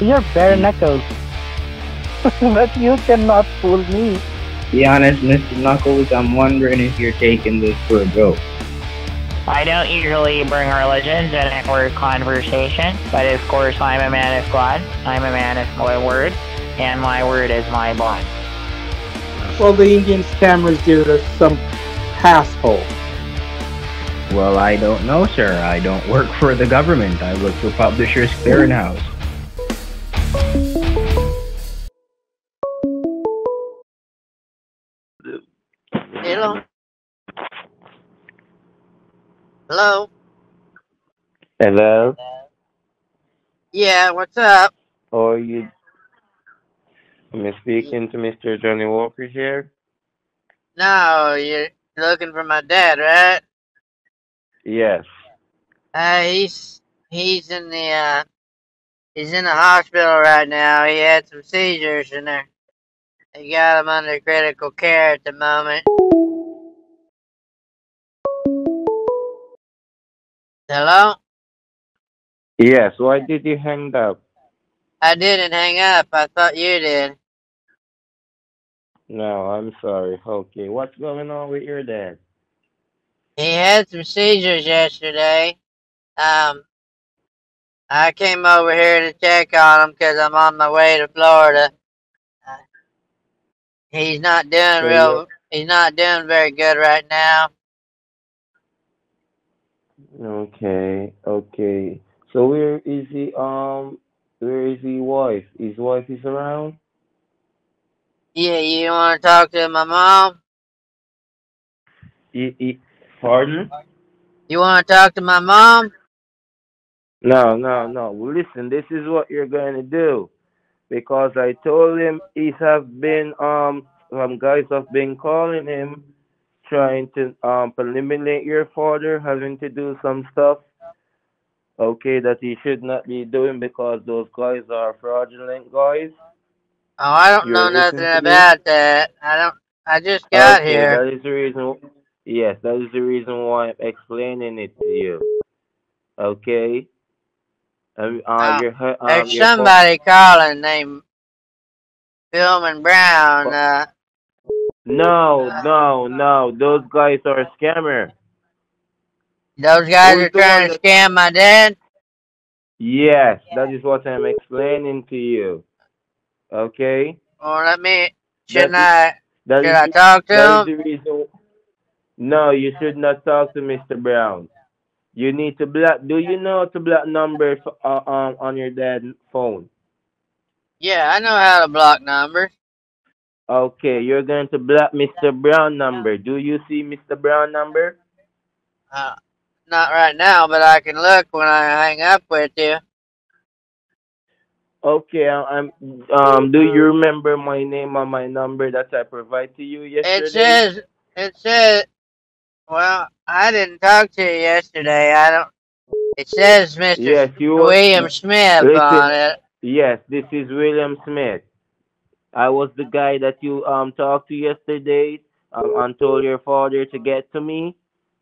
You're bare knuckles. but you cannot fool me. Be honest, Mr. Knuckles, I'm wondering if you're taking this for a joke. I don't usually bring religions into our conversation, but of course I'm a man of God, I'm a man of my word, and my word is my bond. Well, the Indian scammers do to some asshole. Well, I don't know, sir. I don't work for the government. I work for Publishers Clearinghouse. Hello? Hello? Yeah, what's up? Or you am I speaking to Mr. Johnny Walker here? No, you're looking for my dad, right? Yes. Uh, he's he's in the uh he's in the hospital right now. He had some seizures and they they got him under critical care at the moment. Hello? Yes, why did you hang up? I didn't hang up. I thought you did. No, I'm sorry. Okay, what's going on with your dad? He had some seizures yesterday. Um, I came over here to check on him because I'm on my way to Florida. Uh, he's not doing So real. He's not doing very good right now. Okay, okay. So where is he um where is his wife? His wife is around? Yeah, you want to talk to my mom? He, he, pardon? You want to talk to my mom? No, no, no. Well, listen, this is what you're going to do. Because I told him he have been, um, some guys have been calling him, trying to um, eliminate your father, having to do some stuff, okay, that he should not be doing because those guys are fraudulent guys. Oh, I don't You're know listening nothing to me? about that. I don't. I just got okay, here. that is the reason. Yes, that is the reason why I'm explaining it to you. Okay. Um, uh, your, hu- um, There's your fa- somebody calling named Philman Brown. Uh, No, no, no. Those guys are a scammer. those guys Who's are trying to scam my dad. Yes, that is what I'm explaining to you. Okay? Well, let me. Is, I? Should I talk to that is him? the reason. No, you should not talk to Mr. Brown. You need to block. Do you know how to block numbers uh, um, on your dad's phone? Yeah, I know how to block numbers. Okay, you're going to block Mr. Brown number. Do you see Mr. Brown number? Uh, not right now, but I can look when I hang up with you. Okay, I- I'm. Um, do you remember my name and my number that I provided to you yesterday? It says. It says. Well, I didn't talk to you yesterday. I don't. It says Mr. Yes, you. William Smith Listen. on it. Yes, this is William Smith. I was the guy that you um talked to yesterday um, and told your father to get to me.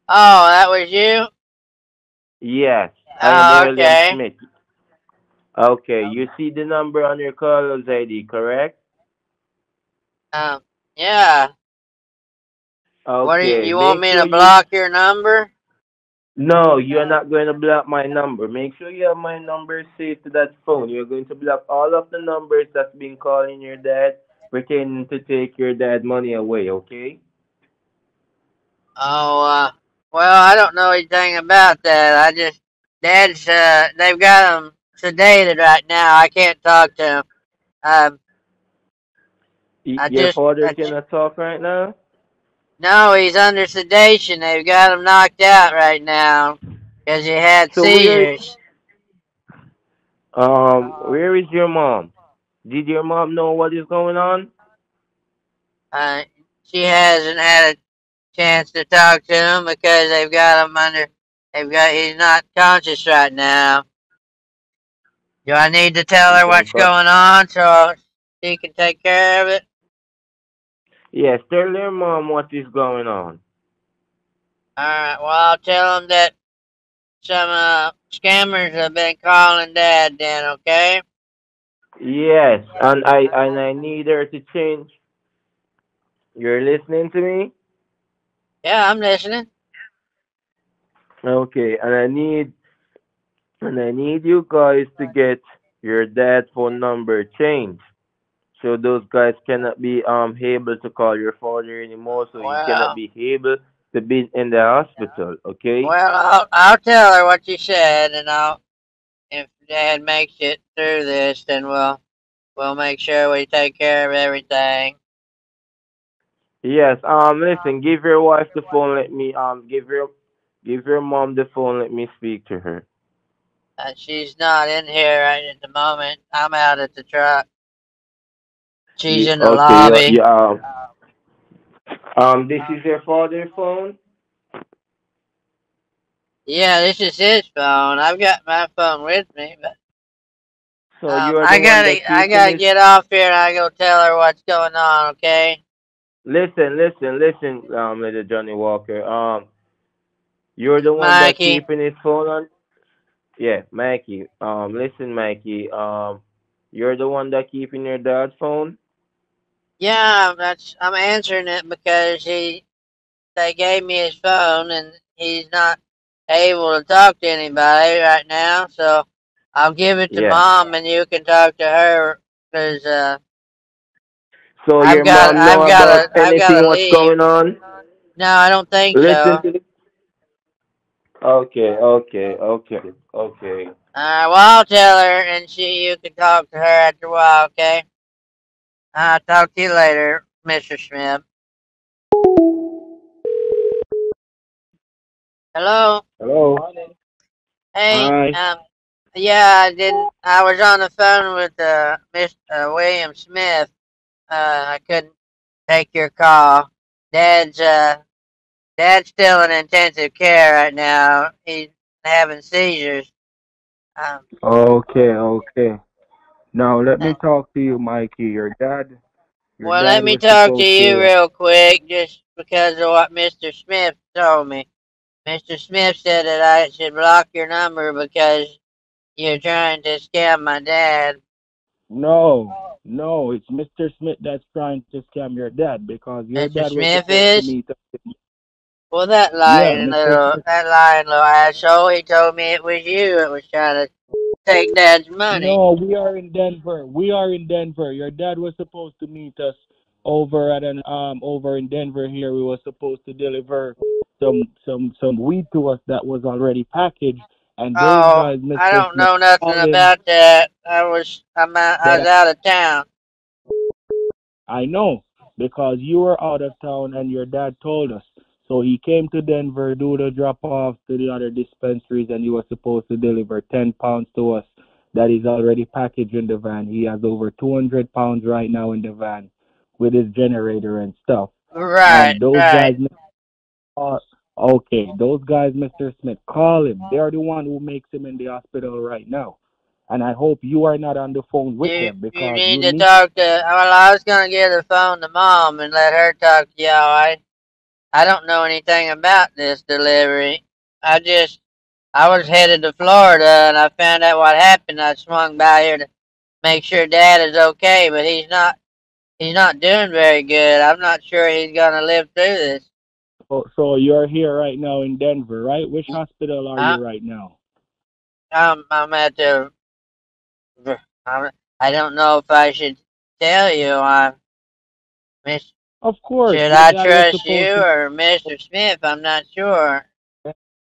Oh, that was you. Yes, I Oh, okay. Smith. Okay, you see the number on your caller's ID, correct? Um. Yeah. Okay. What do you, you want make me sure to block your number? No, you're not going to block my number. Make sure you have my number saved to that phone. You're going to block all of the numbers that's been calling your dad, pretending to take your dad money away. Okay? Oh, uh, well, I don't know anything about that. I just, Dad's, uh, they've got him sedated right now. I can't talk to him. Um, I your just- father I cannot talk right now. No, he's under sedation. They've got him knocked out right now because he had So where- seizures. Um, where is your mom? Did your mom know what is going on? Uh, she hasn't had a chance to talk to him because they've got him under, they've got, he's not conscious right now. Do I need to tell her what's going on so she can take care of it? Yes, tell your mom what is going on. Alright, well, I'll tell them that some uh, scammers have been calling Dad then, okay? Yes, and I and I need her to change. You're listening to me? Yeah, I'm listening. Okay, and I need and I need you guys to get your dad phone number changed. So those guys cannot be um able to call your father anymore, so he Well, cannot be able to be in the hospital, okay? well, I'll, I'll tell her what you said, and I'll if Dad makes it through this, then we'll we'll make sure we take care of everything. Yes, um listen, give your wife the phone, let me um give your give your mom the phone, let me speak to her. Uh, she's not in here right at the moment. I'm out at the truck. She's in the okay, lobby. yeah, um, um this is your father's phone? Yeah, this is his phone. I've got my phone with me, but So um, you're I gotta I gotta get off here and I go tell her what's going on. Okay? Listen, listen, listen, um, little Johnny Walker. Um, you're the one that's keeping his phone on. Yeah, Mikey. Um, listen, Mikey. Um, you're the one that keeping your dad's phone. Yeah, that's I'm answering it because he they gave me his phone and he's not able to talk to anybody right now. So I'll give it to Yeah. mom and you can talk to her because uh, So I've your got- mom know I've got about to- I've anything what's leave. going on. no, I don't think Listen so. Okay, okay, okay, okay. All right, well I'll tell her and she you can talk to her after a while. Okay. I'll talk to you later, Mr. Smith. Hello. Hello. Hey, Hi. um, yeah, I didn't. I was on the phone with uh, Mr. Uh, William Smith. Uh, I couldn't take your call. Dad's uh, Dad's still in intensive care right now. He's having seizures. Um, Okay, okay. Now let me talk to you, Mikey. Your dad. Your well, dad let me talk to you real quick, just because of what Mr. Smith told me. Mr. Smith said that I should block your number because you're trying to scam my dad. No, no, it's Mr. Smith that's trying to scam your dad because your Mr. dad was Smith is? to. Well, that lying Mr. little, Smith. that lying little asshole. He told me it was you that was trying to take Dad's money. No, we are in Denver. We are in Denver. Your dad was supposed to meet us over at an um over in Denver here. We were supposed to deliver some some some weed to us that was already packaged. And those oh, guys, Mr. I don't know nothing about that. I was, I'm out, I was out of town. I know because you were out of town and your dad told us. So he came to Denver, do the drop off to the other dispensaries, and he was supposed to deliver 10 pounds to us. That is already packaged in the van. He has over 200 pounds right now in the van with his generator and stuff. Right, and those right. guys, uh, okay, those guys, Mr. Smith, call him. They are the one who makes him in the hospital right now. And I hope you are not on the phone with You, them you because need you to need talk to. Well, I was gonna give the phone to Mom and let her talk to you. I, I don't know anything about this delivery. I just, I was headed to Florida and I found out what happened. I swung by here to make sure Dad is okay, but he's not. He's not doing very good. I'm not sure he's gonna live through this. So, so you're here right now in Denver, right? Which hospital are Huh? you right now? I'm, I'm at the. I'm, I don't know if I should tell you. I'm. Miss, Of course. should I trust you to- or Mr. Smith? I'm not sure.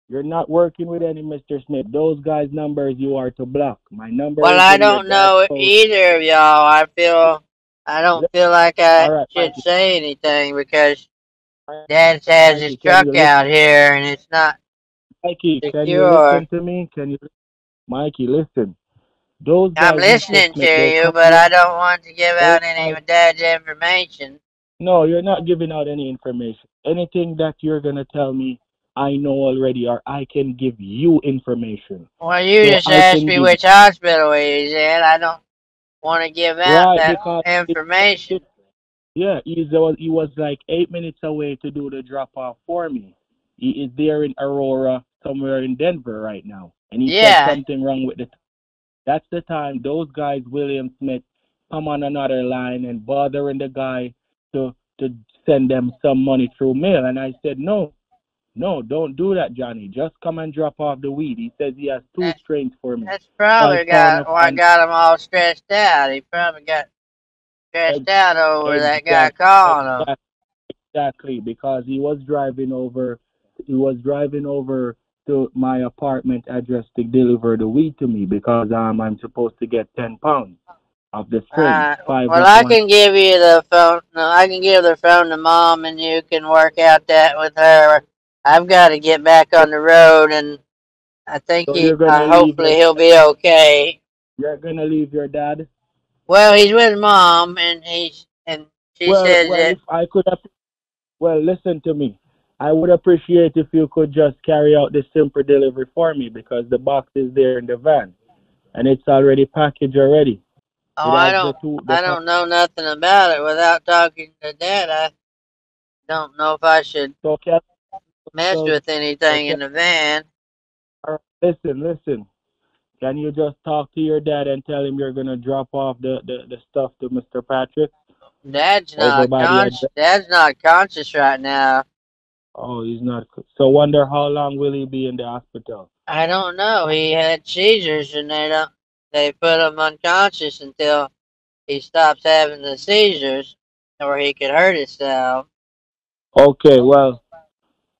You're not working with any Mr. Smith. Those guys' numbers you are to block. My number Well, I don't know either of y'all. I feel I don't feel like I right, should Mikey. say anything because Dad has Mikey, his truck out here and it's not Mikey, can you listen to me? Can you, Mikey, listen. Those I'm listening to Smith, you, but I don't want to give out any of Dad's information. No, you're not giving out any information. Anything that you're gonna tell me, I know already, or I can give you information. Well, you So just I asked me which hospital he's in. I don't want to give out Right, that because it- information. Yeah, he's was he was like eight minutes away to do the drop off for me. He is there in Aurora, somewhere in Denver right now, and he Yeah. said something wrong with the. That's the time those guys, William Smith, come on another line and bothering the guy to send them some money through mail. And I said, no, no, don't do that, Johnny. Just come and drop off the weed. He says he has two That- strains for me. That's probably I got a what friend- got him all stressed out. He probably got stressed out over that guy calling him. Exactly, because he was driving over. He was driving over to my apartment address to deliver the weed to me because um I'm supposed to get ten pounds of the. Alright, Well, I one- can give you the phone. No, I can give the phone to mom, and you can work out that with her. I've got to get back on the road, and I think So he. Uh, hopefully, he'll be okay. You're gonna leave your dad. Well, he's with mom, and he's and she well, says well, that. if I could have. Well, listen to me. I would appreciate if you could just carry out the simple delivery for me because the box is there in the van, and it's already packaged already. Oh, I don't. two- I don't know nothing about it without talking to Dad. I don't know if I should So mess So- with anything in the van. Listen, listen. Can you just talk to your dad and tell him you're gonna drop off the, the, the stuff to Mr. Patrick? Dad's not conscious. ad- Dad's not conscious right now. Oh, he's not. So wonder how long will he be in the hospital? I don't know. He had seizures, and they don't. They put him unconscious until he stops having the seizures, or he could hurt himself. Okay, well,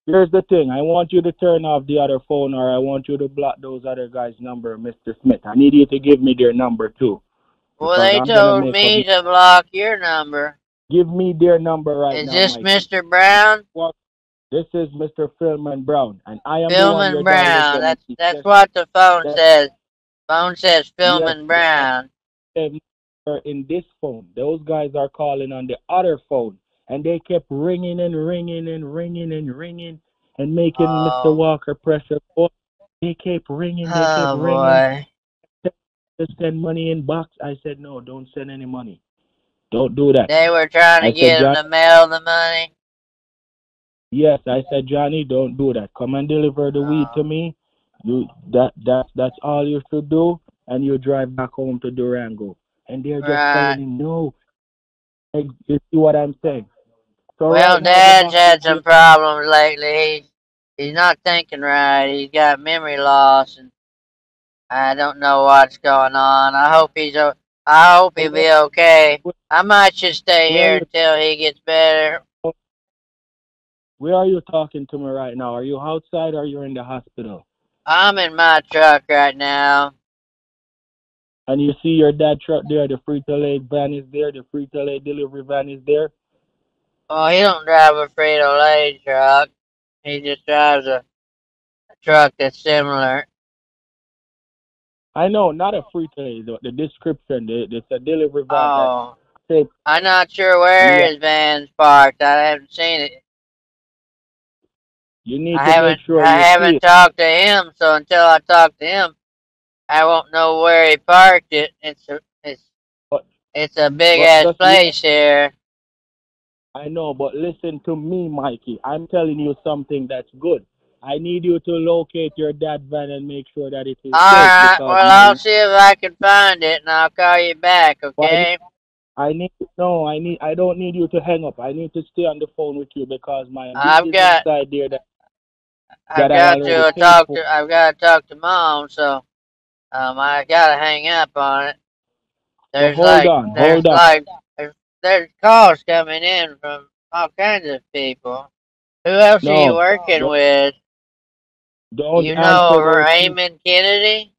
here's the thing. I want you to turn off the other phone, or I want you to block those other guys' number, Mr. Smith. I need you to give me their number too. Well, they I'm told me to block your number. Give me their number right Is now. Is this. Mr. Brown? This is Mr. Philman Brown, and I am Philman Brown. That's that's what the phone says. Phone says. Philman Brown. in this phone. Those guys are calling on the other phone, and they kept ringing and ringing and ringing and ringing and making Oh. Mr. Walker pressure. Oh, They kept ringing. They Oh kept ringing boy. to send money in box. I said no, don't send any money. Don't do that. They were trying to I get him to mail the money. Yes, I said Johnny, don't do that. Come and deliver the weed Oh. to me. You that that that's all you should do, and you drive back home to Durango. And they're just Right. telling him no. Like, you see what I'm saying? So Well, right Dad's had some problems lately. He's he's not thinking right. He's got memory loss, and I don't know what's going on. I hope he's I hope he'll be okay. I might just stay here until he gets better. Where are you talking to me right now? Are you outside or you're in the hospital? I'm in my truck right now. And you see your dad truck there, the Frito Lay van is there, the Frito Lay delivery van is there. Oh, he don't drive a Frito Lay truck. He just drives a, a truck that's similar. I know, not a Frito Lay, the, the description, the, it's a delivery van. Oh, I'm not sure where Yeah. his van's parked. I haven't seen it. You need I to haven't make sure I haven't talked to him, so until I talk to him, I won't know where he parked it. It's a it's But- it's a big ass place here. I know, but listen to me, Mikey. I'm telling you something that's good. I need you to locate your dad van and make sure that it is All right, well I'll see if I can find it, and I'll call you back. Okay? I need no, I need I don't need you to hang up. I need to stay on the phone with you because my I've got- inside there that I've got to talk to I've got to talk to mom, so um I gotta hang up on it. There's hold like on, there's hold like there's, there's calls coming in from all kinds of people. Who else are you working don't- with? don't You know. Raymond Kennedy?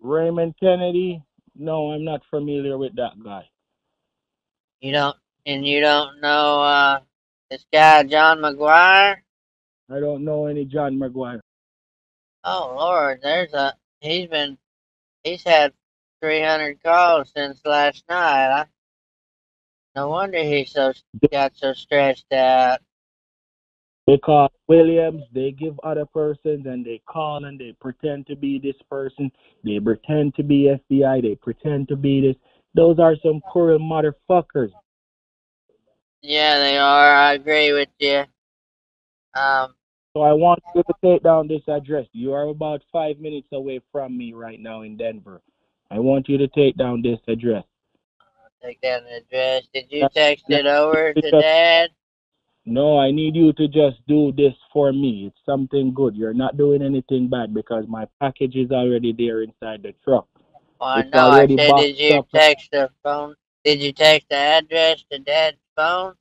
Raymond Kennedy. No, I'm not familiar with that guy. You don't and you don't know uh this guy John McGuire? I don't know any John McGuire. Oh Lord, there's a he's been he's had three hundred calls since last night. I, no wonder he's so got so stressed out. Because Williams, they give other persons and they call and they pretend to be this person. They pretend to be FBI. They pretend to be this. Those are some cruel motherfuckers. Yeah, they are. I agree with you. Um, So I want you to take down this address. You are about five minutes away from me right now in Denver. I want you to take down this address. Take down the address. Did you text it over to Dad? No, I need you to just do this for me. It's something good. You're not doing anything bad because my package is already there inside the truck. Well, It's no, I said, did you text the phone? Did you text the address to Dad's phone?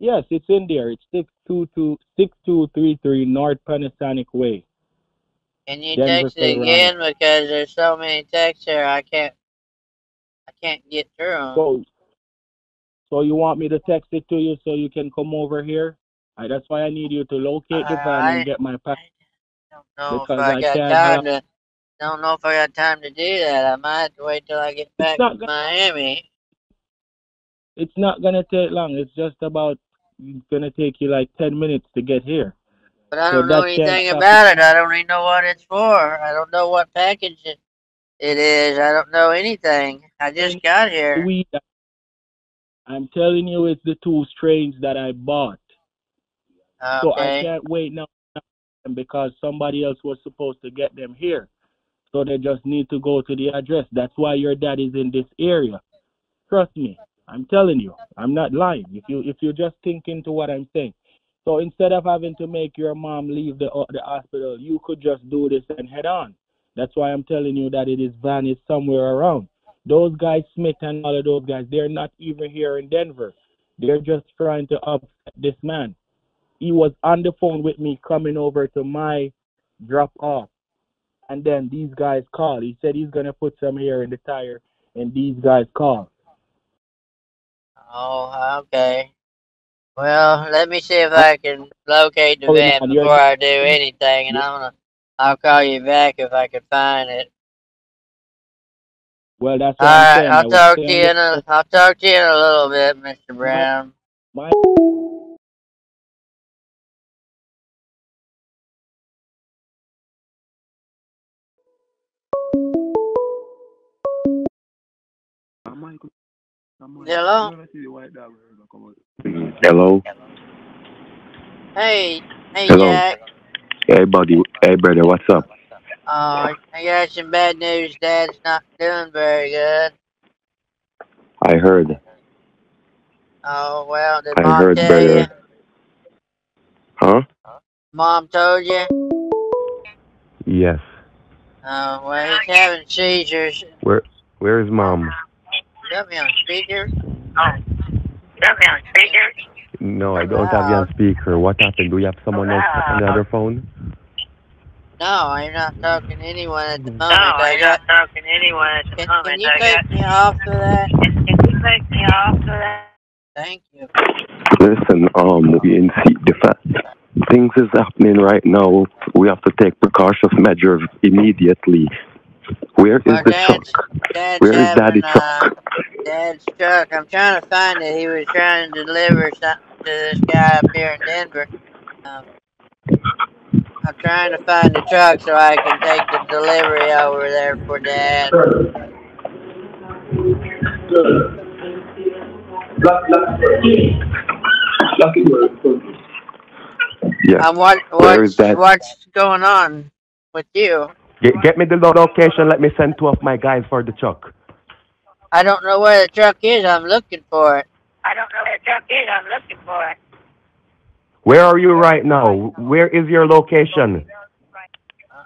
Yes, it's in there. It's 622 6233 North Panasonic Way. Can you Denver, text it Colorado. again because there's so many texts here I can't I can't get through 'em. So, so you want me to text it to you so you can come over here? I, that's why I need you to locate the van I- and get my package. don't know if I, I got time to don't know if I got time to do that. I might have to wait till I get back to gonna- Miami. It's not gonna take long. It's just about. It's gonna take you like ten minutes to get here. But I don't know anything about it. I don't even know what it's for. I don't know what package it, it is. I don't know anything. I just got here. Weed. I'm telling you, it's the two strains that I bought. Okay. So I can't wait now because somebody else was supposed to get them here. So they just need to go to the address. That's why your dad is in this area. Trust me. I'm telling you. I'm not lying. If you if you just think into what I'm saying. So instead of having to make your mom leave the uh, the hospital, you could just do this and head on. That's why I'm telling you that it is van is somewhere around. Those guys, Smith and all of those guys, they're not even here in Denver. They're just trying to upset this man he was on the phone with me coming over to my drop off. And then these guys called. He said he's gonna put some air in the tire and these guys called. Oh, okay. Well, let me see if I can locate the van before I do anything, and I'm gonna. I'll call you back if I can find it. Well that's All right, I'll talk to you in a. I'll talk to you in a little bit, Mr. Brown. my Hello. Hello. Hey, hey, Hello. Jack. Hey, buddy. Hey, brother. What's up? Uh, I got some bad news. Dad's not doing very good. I heard. Oh well, did I mom heard, tell brother. you? Huh? Mom told you? Yes. Oh well, he's having seizures. Where Where is mom? Got me on speaker. No, I don't have you on speaker. What happened? Do you have someone else on the other phone? No, I'm not talking to anyone at the moment. I I'm got not talking to anyone at the Can, can you take me off of that? Can you take me off of that? Thank you. Listen, um, we in seek the fact things is happening right now. We have to take precautious measures immediately. Where is the Dad's, truck? Dad's Where is Daddy uh, truck? Dad's truck. I'm trying to find it. He was trying to deliver something to this guy up here in Denver. Um, I'm trying to find the truck so I can take the delivery over there for Dad. Yes. Um, what, Where is what's, that? what's going on with you? Get, get me the location. Let me send two of my guys for the truck. I don't know where the truck is. I'm looking for it. I don't know where the truck is. I'm looking for it. Where are you right now? Where is your location?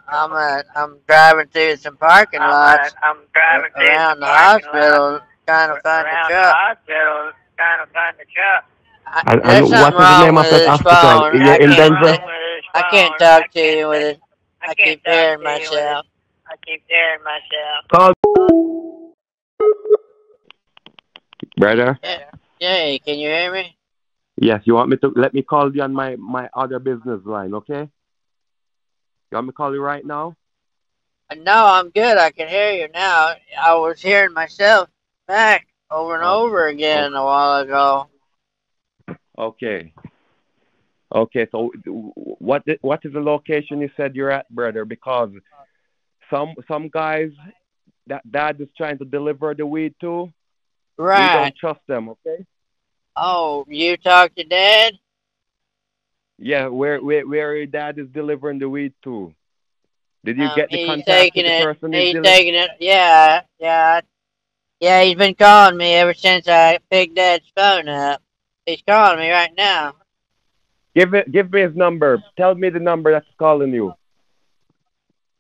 I'm uh, I'm driving through some parking I'm, uh, lots I'm driving through around the parking lot, hospital trying to find the around the truck. hospital trying to find the truck. I, And, there's what is the name of that this hospital? You're in can't, Denver? I can't talk to you with it. I keep talk hearing to you with it. myself. I keep hearing myself. Call. Brother? Hey, can you hear me? Yes, you want me to let me call you on my my other business line, okay? You want me to call you right now? Uh, no, I'm good. I can hear you now. I was hearing myself back over and Oh, over again oh. a while ago. Okay. Okay, so what what is the location you said you're at, brother? Because some some guys that dad is trying to deliver the weed to, we Right. don't trust them, okay? Oh, you talked to Dad? Yeah, where where where your dad is delivering the weed to. Did you Um, get the contact with the it. person he's He's taking it. Yeah, yeah, yeah. He's been calling me ever since I picked Dad's phone up. He's calling me right now. Give it. Give me his number. Tell me the number that's calling you.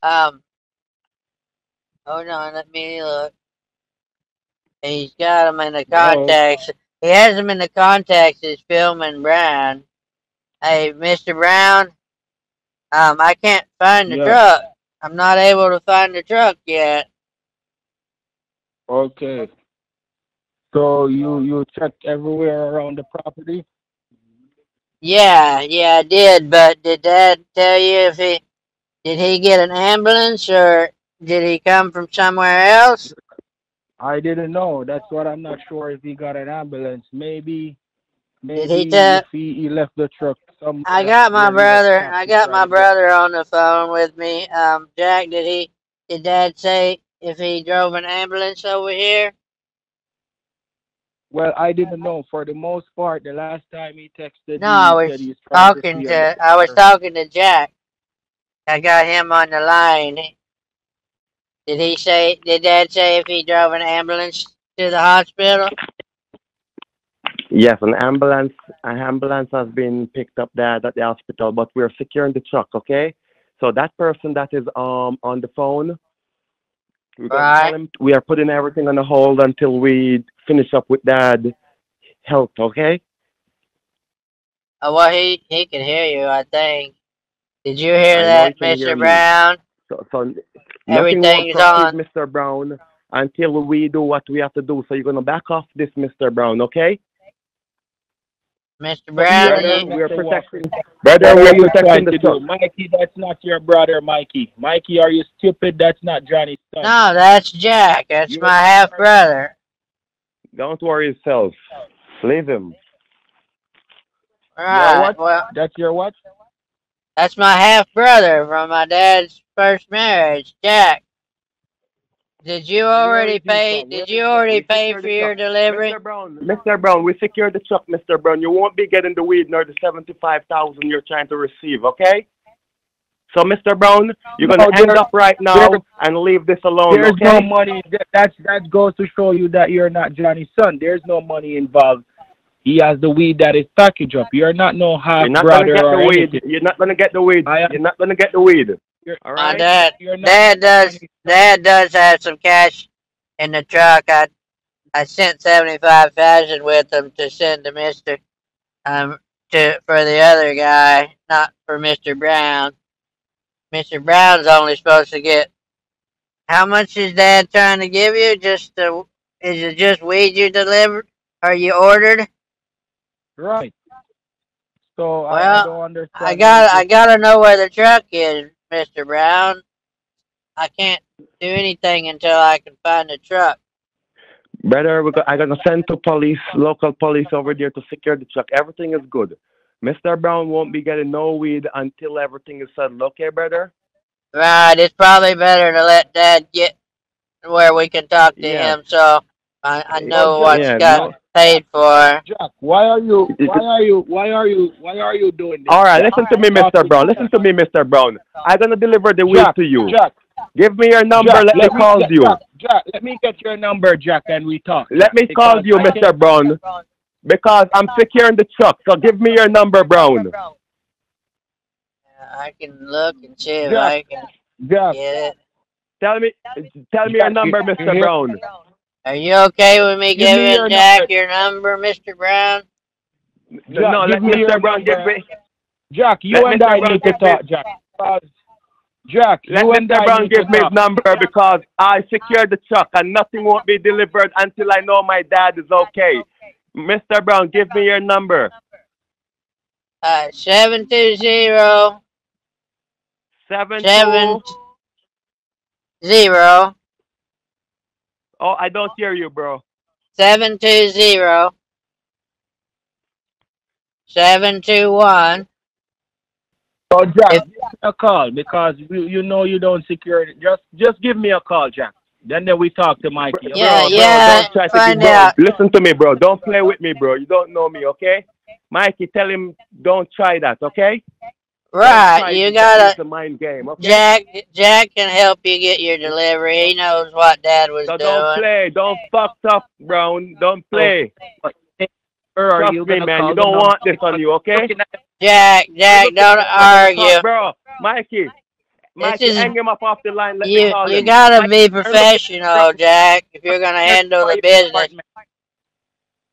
Um, hold on, let me look. He's got him in the No. contacts. He has him in the contacts. He's Philman Brown. Hey, Mr. Brown. Um, I can't find the Yeah. truck. I'm not able to find the truck yet. Okay. So you you checked everywhere around the property? Yeah, yeah, I did. But did Dad tell you if he did he get an ambulance or did he come from somewhere else? I didn't know. That's what I'm not sure if he got an ambulance. Maybe maybe Did he tell? if he, he left the truck somewhere. I got my brother. I got my brother on the phone with me. Um, Jack, did he? Did Dad say if he drove an ambulance over here? Well, I didn't know. For the most part, the last time he texted No, me, I he was said he's trying talking see to. a I was doctor. talking to Jack. I got him on the line. Did he say? Did Dad say if he drove an ambulance to the hospital? Yes, an ambulance. An ambulance has been picked up there at the hospital, but we're securing the truck. Okay. So that person that is um on the phone, we're gonna Right. him we are putting everything on the hold until we finish up with dad health. Okay. Oh, well, he he can hear you. I think. Did you hear I that, he can hear Mr. Brown? So, so nothing Everything's on. Mr. Brown, until we do what we have to do. So you're gonna back off this, Mr. Brown. Okay. Mr. Brown, Brother, we are protecting. Walker. Brother, we are are you protecting the to truck. Mikey, that's not your brother, Mikey. Mikey, are you stupid? That's not Johnny's son. no, that's Jack. That's You- my half brother. Don't worry yourself. Leave him. Right. what? Well, That's your what? that's my half brother from my dad's first marriage, Jack. Did you already Where is pay? from? Did you already pay for your truck. delivery? Mr. Brown, Mr. Brown, we secured the truck, Mr. Brown. You won't be getting the weed nor the seventy-five thousand you're trying to receive, okay? So, Mr. Brown, you're gonna hang there- up right now and leave this alone, There's okay? no money. That, that's that goes to show you that you're not Johnny's son. There's no money involved. He has the weed that is packaged up. You're not no half You're not gonna get or the weed. You're not gonna get the weed. Am- You're not gonna get the weed. You're- All My dad, dad does, dad does have some cash in the truck. I, I sent seventy-five thousand with him to send to Mister, um, to for the other guy, not for Mister Brown. Mister Brown's only supposed to get. How much is Dad trying to give you? Just to, is it just weed you delivered or you ordered? Right. So I, I Well, don't understand. I got I gotta know where the truck is, Mister Brown. I can't do anything until I can find the truck. Brother, we're go- I'm gonna send to police, local police over there to secure the truck. Everything is good. Mr. Brown won't be getting no weed until everything is settled. Okay, brother? Right, it's probably better to let Dad get where we can talk to Yeah. him, so I, I know Well, what's yeah, got no- paid for. Jack, why are you? Why are you? Why are you? Why are you doing this? All right, Jack? listen to me, Mr. Brown. Listen to me, Mr. Brown. I'm gonna deliver the weed to you. Jack, Give me your number. Jack, let me call get, you. Jack, Jack, let me get your number, Jack, and we talk. Let me call you, Mr. can't- Brown, because I'm securing the truck. So give me your number, Brown. I can look and see if Jack. I can Jack, get it. Tell me, tell me your number, you- you Mr. Brown. Are you okay with me Give me giving your Jack number. your number, Mr. Brown? no, let me Mr. Brown give me. Jack, you Let and Mr. I Brown need to give me- talk, Jack. Jack, Let you and Mr. I Brown give me his number because I secured the truck and nothing won't be delivered until I know my dad is okay. Mr. Brown, give me your number. Uh, seven two zero Seven, seven two. zero Oh, I don't hear you, bro. seven two zero seven two one. So, Jack, If- give me a call because you, you know you don't secure it. Just, just give me a call, Jack. Then, then we talk to Mikey. Yeah, bro, bro, yeah, don't try to find out. Listen to me, bro. Don't play with me, bro. You don't know me, okay? Mikey, tell him don't try that, okay? Right, you gotta. use the mind game, okay? Jack, Jack can help you get your delivery. He knows what Dad was So don't play. Don't fuck up, Brown. Don't play. Or are Trust you me, man. You don't want this on you, okay? Looking Jack, Jack, don't argue. Bro, Mikey. Mikey, is- hang him up off the line. Let You, call you him. gotta be professional, Jack, if you're gonna handle the business.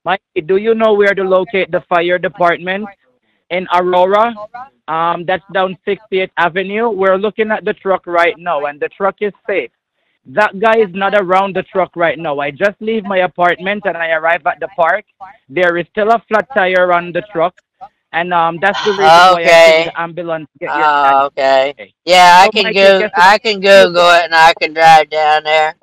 Mikey, do you know where to locate the fire department in Aurora? Um, that's down 68th Avenue. We're looking at the truck right now, and the truck is safe. That guy is not around the truck right now. I just leave my apartment and I arrive at the park. There is still a flat tire on the truck, and um, that's the reason why I Okay. think the ambulance get your Oh, okay. Okay. Yeah, I So, can go. guess- I can Google it and I can drive down there.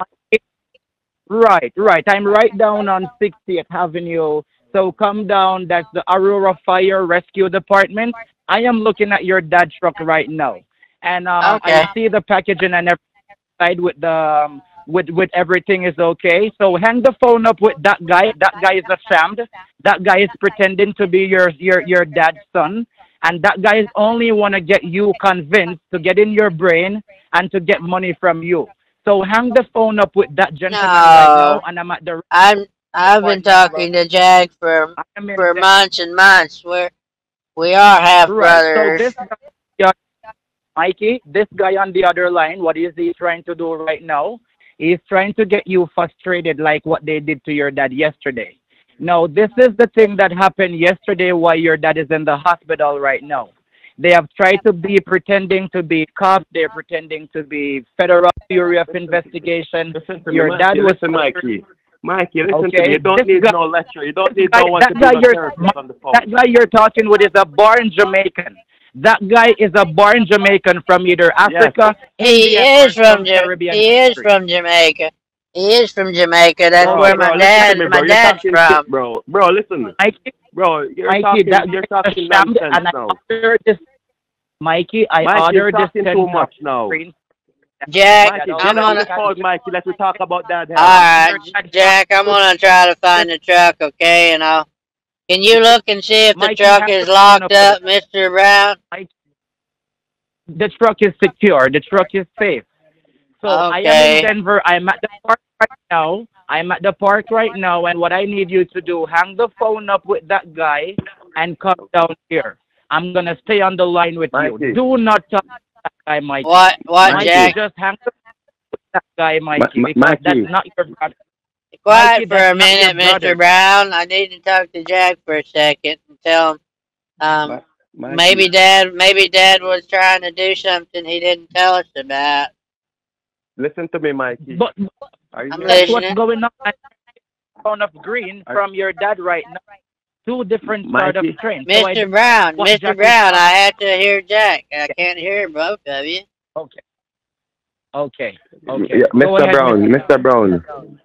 Right, right. I'm right down on 60th Avenue. So come down. That's the Aurora Fire Rescue Department. I am looking at your dad truck right now, and um, Okay. I see the packaging and everything side with the um, with with everything is okay. So hang the phone up with that guy. That guy is a sham. That guy is pretending to be your your your dad's son, and that guy is only want to get you convinced to get in your brain and to get money from you. So hang the phone up with that gentleman right No. now, and I'm at the. I'm. I've been talking to Jack for I am in for months and months. We're we are half Right. So brothers. this guy, Mikey, this guy on the other line, what is he trying to do right now? He's trying to get you frustrated like what they did to your dad yesterday. No, this is the thing that happened yesterday why your dad is in the hospital right now. They have tried to be pretending to be cops. They're pretending to be Federal Bureau of Investigation. Me, Your Mikey. dad was listen, Mikey. Mikey, listen to me. You don't this need guy- no lecture. You don't need guy- no one to be guy no you're- therapist on the phone. That guy you're talking with is a born Jamaican. That guy is a born Jamaican from either Africa. he India, is or from some Ja- Caribbean he is from Jamaica. He is from Jamaica. That's Bro, where bro, my dad me, my You're dad's talking from. shit, bro. Bro, listen. Mikey, Bro, you're Mikey, talking, that you're talking is sham, nonsense and I now. ordered this. Mikey, I Mikey, you're ordered this talking too much now. screen. Jack, Mikey, I'm get on gonna. the phone, Mikey. Let's talk about that. All right, Jack, I'm gonna try to find the truck, okay? And I'll. Can you look and see if the Mikey, truck is locked up, Mr. Brown? The truck is secure. The truck is safe. So I am in Denver. I'm at the park right now. I'm at the park right now, and what I need you to do, hang the phone up with that guy and come down here. I'm gonna stay on the line with Mikey. you. Do not talk to that guy, Mikey. What? What, Mikey, Jack? just hang the phone with that guy, Mikey, Mi- because Mikey. that's not your brother. Quiet for a that's not your minute, Mr. brother. Brown. I need to talk to Jack for a second and tell him. Um, maybe Dad, maybe Dad was trying to do something he didn't tell us about. Listen to me, Mikey. But Are you I'm there? that's listening. what's going on. Phone of green Are- from your dad right now. Two different sort of Mikey. trains. So Mr. Brown, Mr. Jack Brown, talking- I have to hear Jack. I can't hear both of you. Okay. Okay. Okay. Yeah, Mr. ahead, Brown, Mr. Mr. Brown.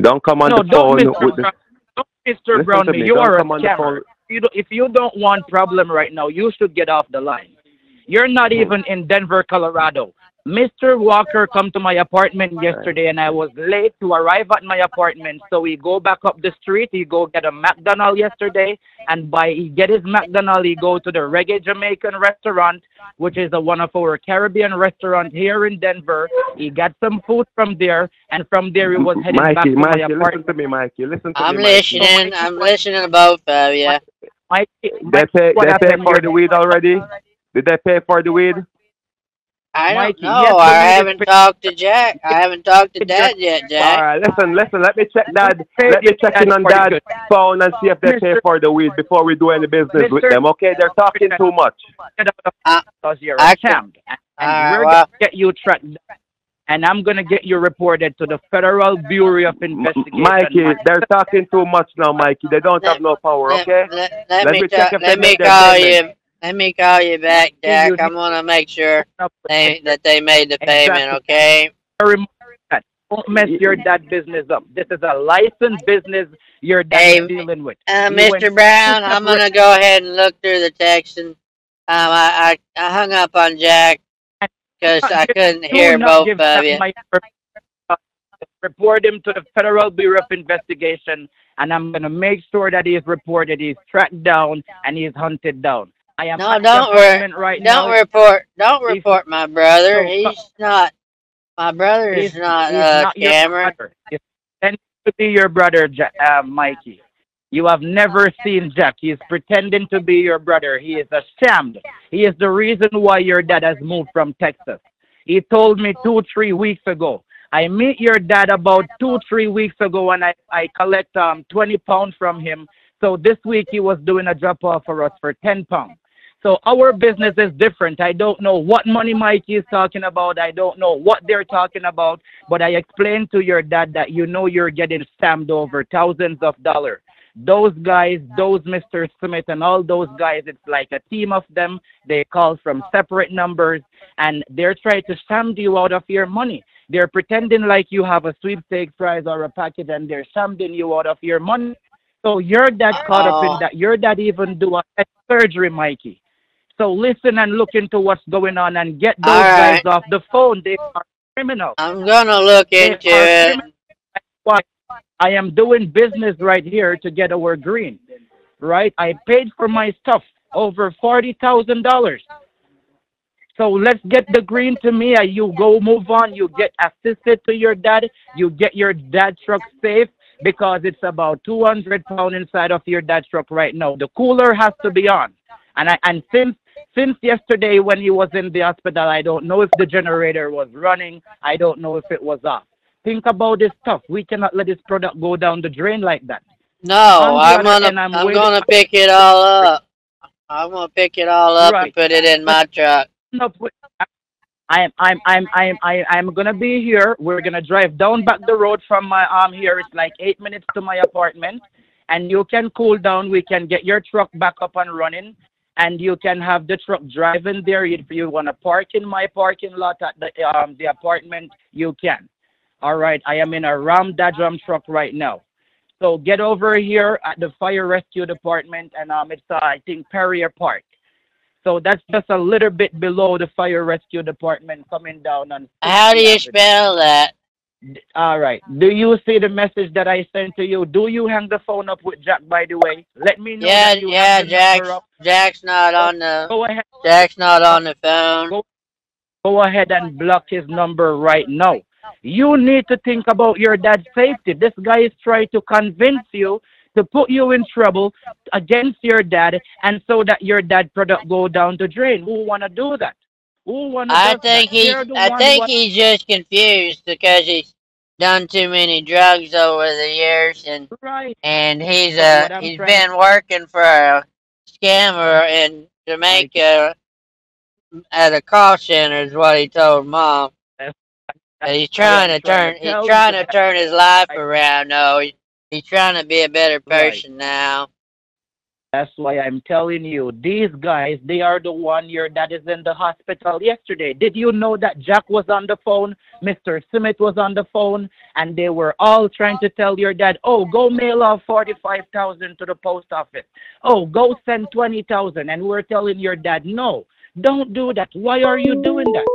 Don't come on No, the don't phone Mr. Brown. Don't Mr. Brown me. You Don't are a scammer. If you, don't, if you don't want problem right now, you should get off the line. You're not Hmm. even in Denver, Colorado. Mr. Walker come to my apartment yesterday and I was late to arrive at my apartment. So we go back up the street. He go get a McDonald yesterday and by he get his McDonald, he go to the Reggae Jamaican restaurant, which is a, one of our Caribbean restaurant here in Denver. He got some food from there and from there he was heading back Mikey, to my apartment. listen to me, Mikey. Listen to I'm me, Mikey. listening. I'm listening about both of you. Mikey, They Mikey, pay, they pay for the weed already? Did they pay for the weed? I don't Mikey, know. yes, I haven't to- talked to Jack. I haven't talked to Dad yet, Jack. All right, listen, listen. Let me check dad. Let me check in on dad's phone and see if they pay Mister- for the weed before we do any business with them. Okay, they're talking too much. Get Uh, because you're I a can- champ. And Alright, we're well- gonna get you tracked. And I'm gonna get you reported to the Federal Bureau of M- Investigation. Mikey, they're talking too much now, Mikey. They don't have no power. Okay. let, let Let me me ta- check if let they me made their call payment. you. Let me call you back, Jack. I'm gonna make sure they that they made the payment. Okay. Very much that. Don't mess your dad business up. This is a licensed business your dad Hey, is dealing with. Uh, Mr. Brown, I'm gonna go ahead and look through the text and um, I, I I hung up on Jack because I couldn't hear both of you. report him to the Federal Bureau of Investigation, and I'm gonna make sure that he is reported, he's tracked down, and he's hunted down. I am No, don't re- right don't now. report don't He's report my brother. He's not my brother he's is not he's a not scammer. brother. He's pretending to be your brother, Ja- uh, Mikey. You have never seen Jack. He is pretending to be your brother. He is a sham. He is the reason why your dad has moved from Texas. He told me two, three weeks ago. I meet your dad about two, three weeks ago and I, I collect um 20 pounds from him. So this week he was doing a drop off for us for 10 pounds. So our business is different. I don't know what money Mikey is talking about. I don't know what they're talking about. But I explained to your dad that you know you're getting scammed over thousands of dollars. Those guys, those Mr. Smith and all those guys, it's like a team of them. They call from separate numbers and they're trying to scam you out of your money. They're pretending like you have a sweepstakes prize or a package and they're scamming you out of your money. So your dad caught up in Oh, that. Your dad even do a surgery, Mikey. So listen and look into what's going on and get those guys off the phone. They are criminals. I'm gonna look They into it. Why? I am doing business right here to get our green, right? I paid for my stuff over forty thousand dollars. So let's get the green to me. and You go move on. You get assisted to your dad. You get your dad truck safe because it's about 200 pound inside of your dad truck right now. The cooler has to be on. And I, and since since yesterday when he was in the hospital, I don't know if the generator was running. I don't know if it was off. Think about this stuff. We cannot let this product go down the drain like that. No, I'm gonna I'm I'm gonna pick it all up. I'm gonna pick it all up and put it in my truck. I'm I'm I'm I'm I- I'm gonna be here. We're gonna drive down back the road from my um here. It's like eight minutes to my apartment, and you can cool down. We can get your truck back up and running, and you can have the truck driving there. If you wanna park in my parking lot at the um the apartment, you can. All right, I am in a Ram Dodge truck right now. So get over here at the fire rescue department, and um it's uh, I think Perrier Park. So that's just a little bit below the fire rescue department coming down on. How do you Avenue. spell that? All right. Do you see the message that I sent to you? Do you hang the phone up with Jack, by the way? Let me know Yeah, you yeah, hang the number Jack's. Jack's not on the go ahead. Jack's not on the phone. Go, go ahead and block his number right now. You need to think about your dad's safety. This guy is trying to convince you to put you in trouble against your dad and so that your dad product go down the drain. Who wanna do that? Who wanna I think that? he's I think he's just confused because he's done too many drugs over the years and right. and he's uh I'm he's trying been working for a scammer in Jamaica at a call center is what he told mom. that's, And he's trying to trying turn to he's trying to turn his life around though. He, he's trying to be a better person now. That's why I'm telling you, these guys, they are the one your dad is in the hospital yesterday. Did you know that Jack was on the phone, Mr. Smith was on the phone, and they were all trying to tell your dad, oh, go mail off 45000 to the post office. Oh, go send 20000 And we're telling your dad, no, don't do that. Why are you doing that?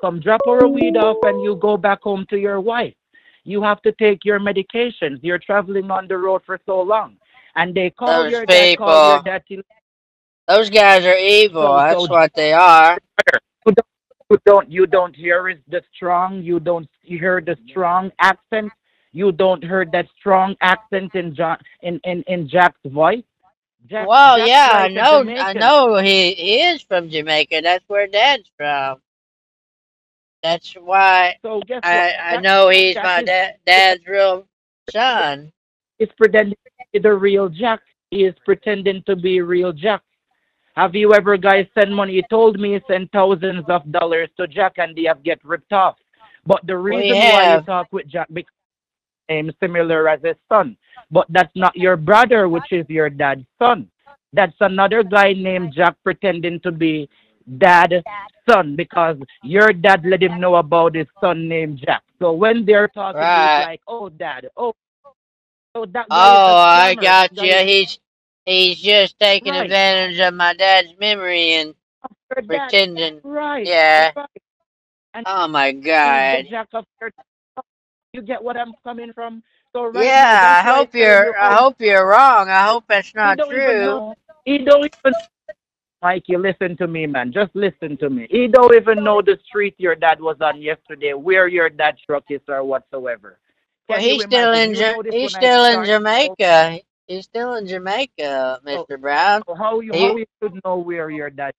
Come drop our weed off and you go back home to your wife. You have to take your medications. You're traveling on the road for so long and they call Those your dad, call your people those guys are evil. So, That's so what they are. you don't, you don't, you don't hear it, the strong, you don't hear the strong accent. You don't hear that strong accent in John in in in Jack's voice. Jack Well, Jack's yeah, I like a know I Jamaican. know he, he is from Jamaica. That's where dad's from. That's why So guess what? I I Jack know he's Jack my is dad dad's real son. is pretending the real Jack. He is pretending to be real Jack. Have you ever guys sent money? He told me he sent thousands of dollars to Jack and they have get ripped off. But the reason why you talk with Jack because name similar as his son. But that's not your brother, which is your dad's son. That's another guy named Jack pretending to be dad's son because your dad let him know about his son named Jack. So when they're talking, he's like, "Oh, dad, oh, so that guy is a Oh, I got you. He's he's just taking right. advantage of my dad's memory and dad, pretending. right, Yeah. right. And Oh my God. get Jack up here. You get what I'm coming from? So right Yeah, I I hope you're I hope you're wrong. I hope that's not don't true. He don't even Mikey, listen to me, man. Just listen to me. He don't even know the street your dad was on yesterday, where your dad's truck is or whatsoever. Well, he's still in Ja- he's still in Jamaica. Oh, he's still in Jamaica, So- Mr. Brown. So how you He- how you should know where your dad?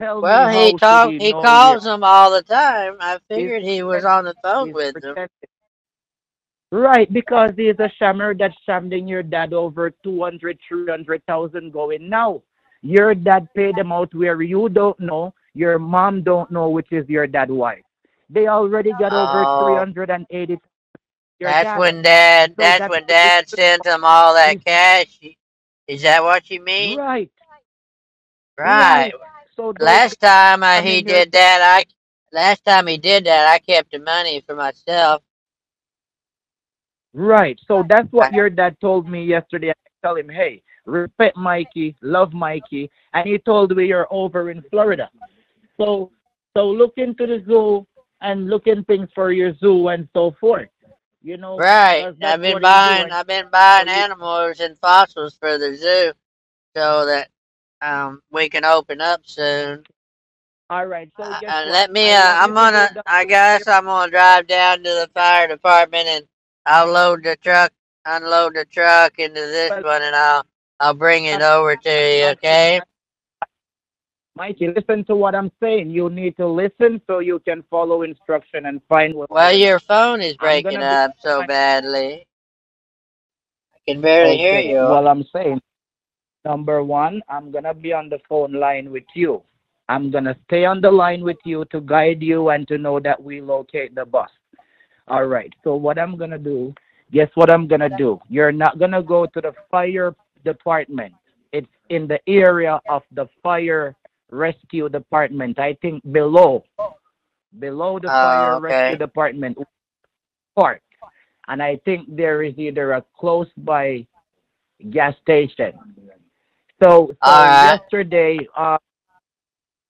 Tell Well, he talk he he calls him all the time. I figured he was on the phone he's with him. Right, because he's a shammer that's shamming your dad over 200, 300,000 going now. Your dad paid them out where you don't know, your mom don't know, which is your dad wife. They already got over Oh. 380. That's when dad. That's that's when dad sent him all that mm. cash. Is that what you mean? Right. Right. So Last time I, I he mean, you're- did that, I last time he did that, I kept the money for myself. Right. So that's what your dad told me yesterday. I tell him, hey, respect Mikey, love Mikey, and he told me you're over in Florida. So so look into the zoo and look in things for your zoo and so forth. You know, Right. I've been buying. I've been buying animals and fossils for the zoo, so that um we can open up soon. All right. So Uh, uh, let me. Uh, I'm gonna. I guess I'm gonna drive down to the fire department and I'll load the truck, unload the truck into this one, and I'll I'll bring it over to you. Okay. Mikey, listen to what I'm saying. You need to listen so you can follow instruction and find what. Well, your phone is breaking up so badly. I can barely hear you. Well, I'm saying, number one, I'm gonna be on the phone line with you. I'm gonna stay on the line with you to guide you and to know that we locate the bus. All right. So what I'm gonna do? Guess what I'm gonna do? You're not gonna go to the fire department. It's in the area of the fire rescue department. I think below, below the Oh, fire okay. rescue department park. And I think there is either a close by gas station. So, so right. yesterday, uh,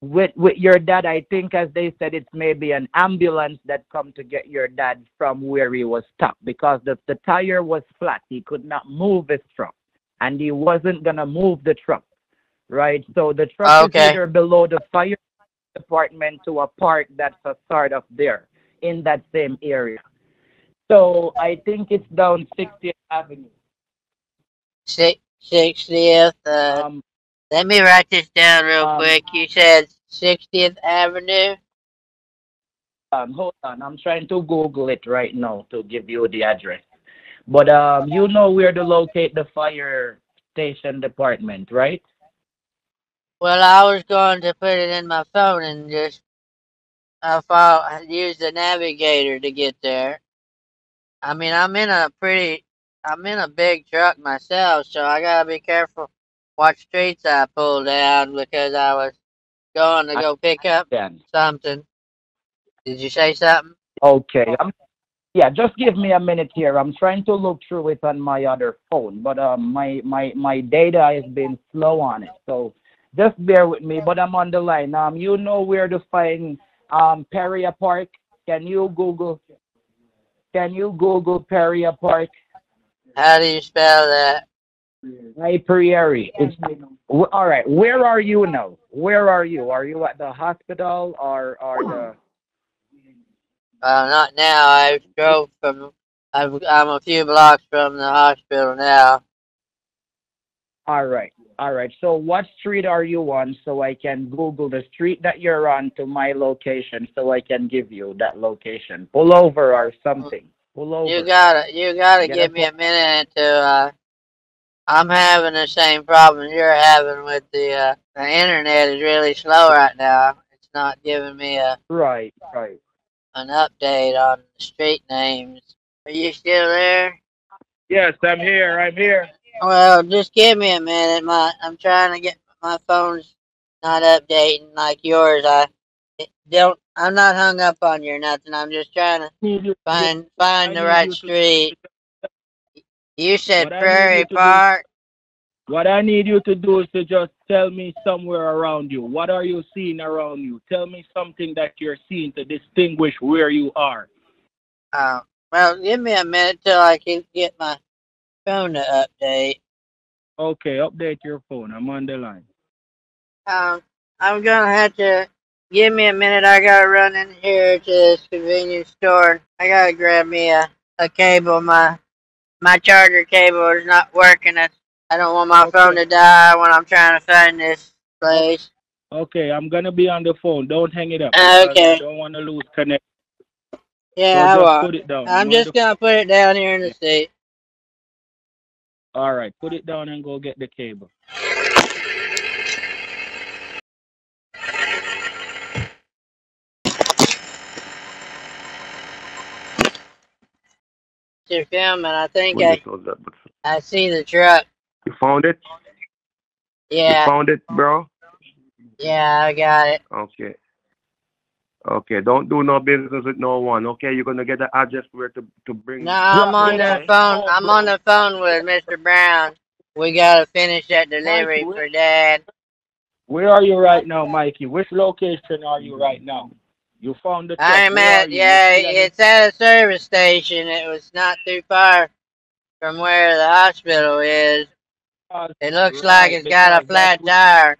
with with your dad, I think as they said, it's maybe an ambulance that come to get your dad from where he was stuck because the the tire was flat. He could not move his truck, and he wasn't gonna move the truck, right? So the truck Okay. is either below the fire department to a park that's a sort of there in that same area. So I think it's down 60th Avenue. Six sixtieth. Uh, Um, let me write this down real um, quick. You said sixtieth Avenue. um, hold on, I'm trying to Google it right now to give you the address. But um, you know where to locate the fire station department, right? Well, I was going to put it in my phone and just I follow, use the navigator to get there. I mean, I'm in a pretty, I'm in a big truck myself, so I gotta be careful what streets I pull down because I was going to go pick up something. Did you say something? Okay. Um, yeah, just give me a minute here. I'm trying to look through it on my other phone, but um, my my my data has been slow on it, so just bear with me. But I'm on the line. Um, you know where to find um Peria Park? Can you Google? Can you Google Peria Park? How do you spell that? Hi, Prairie. It's w- all right. Where are you now? Where are you? Are you at the hospital or or the? Uh, not now. I drove from. I've, I'm a few blocks from the hospital now. All right. All right. So what street are you on so I can Google the street that you're on to my location so I can give you that location. Pull over or something. Pull over. You gotta, you gotta Get give a me a minute to. Uh, I'm having the same problem you're having with the uh, the internet is really slow right now. It's not giving me a right, right. an update on the street names. Are you still there? Yes, I'm here. I'm here. Well, just give me a minute. My I'm trying to get my phone's not updating like yours. I don't. I'm not hung up on you or nothing. I'm just trying to find find the right street. You said What Prairie you to do- Park. What I need you to do is to just tell me somewhere around you. What are you seeing around you? Tell me something that you're seeing to distinguish where you are. Uh, well, give me a minute till I can get my phone to update. Okay, update your phone. I'm on the line. Um, I'm gonna have to give me a minute. I gotta run in here to this convenience store. I gotta grab me a, a cable. My my charger cable is not working. I, I don't want my phone to die when I'm trying to find this place. Okay, I'm gonna be on the phone. Don't hang it up Uh, because I okay. don't want to lose connection. Yeah, I So just will. put it down. I'm You just the gonna put it down here in the seat. All right, put it down and go get the cable. You're filming. I think When I this that, but I see the truck. you found it? Yeah. You Yeah, found it, bro? yeah, I got it. Okay. Okay, don't do no business with no one. Okay, you're gonna get the address where to to bring. No, I'm on it the down. phone. I'm on the phone with Mr. Brown. We gotta finish that delivery Mikey, for Dad. Where are you right now, Mikey? Which location are you right now? You found the truck. I'm Where are at you? yeah. Still at the- It's at a service station. It was not too far from where the hospital is. Uh, it looks like Right, it's got a because flat that's tire.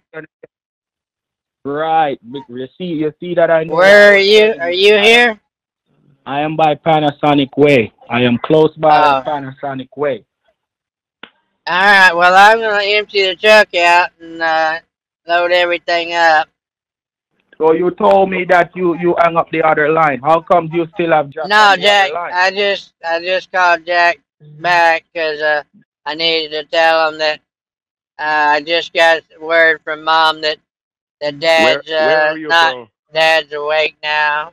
Right. You see, you see that I know. Where are you? Are you here? I am by Panasonic Way. I am close by Oh. Panasonic Way. All right. Well, I'm gonna empty the truck out and uh, load everything up. So you told me that you you hung up the other line. How come you still have Jack No, Jack. I just I just called Jack back 'cause uh, I needed to tell him that uh, I just got word from Mom that Where Dad's where uh, are you, not bro? Dad's awake now.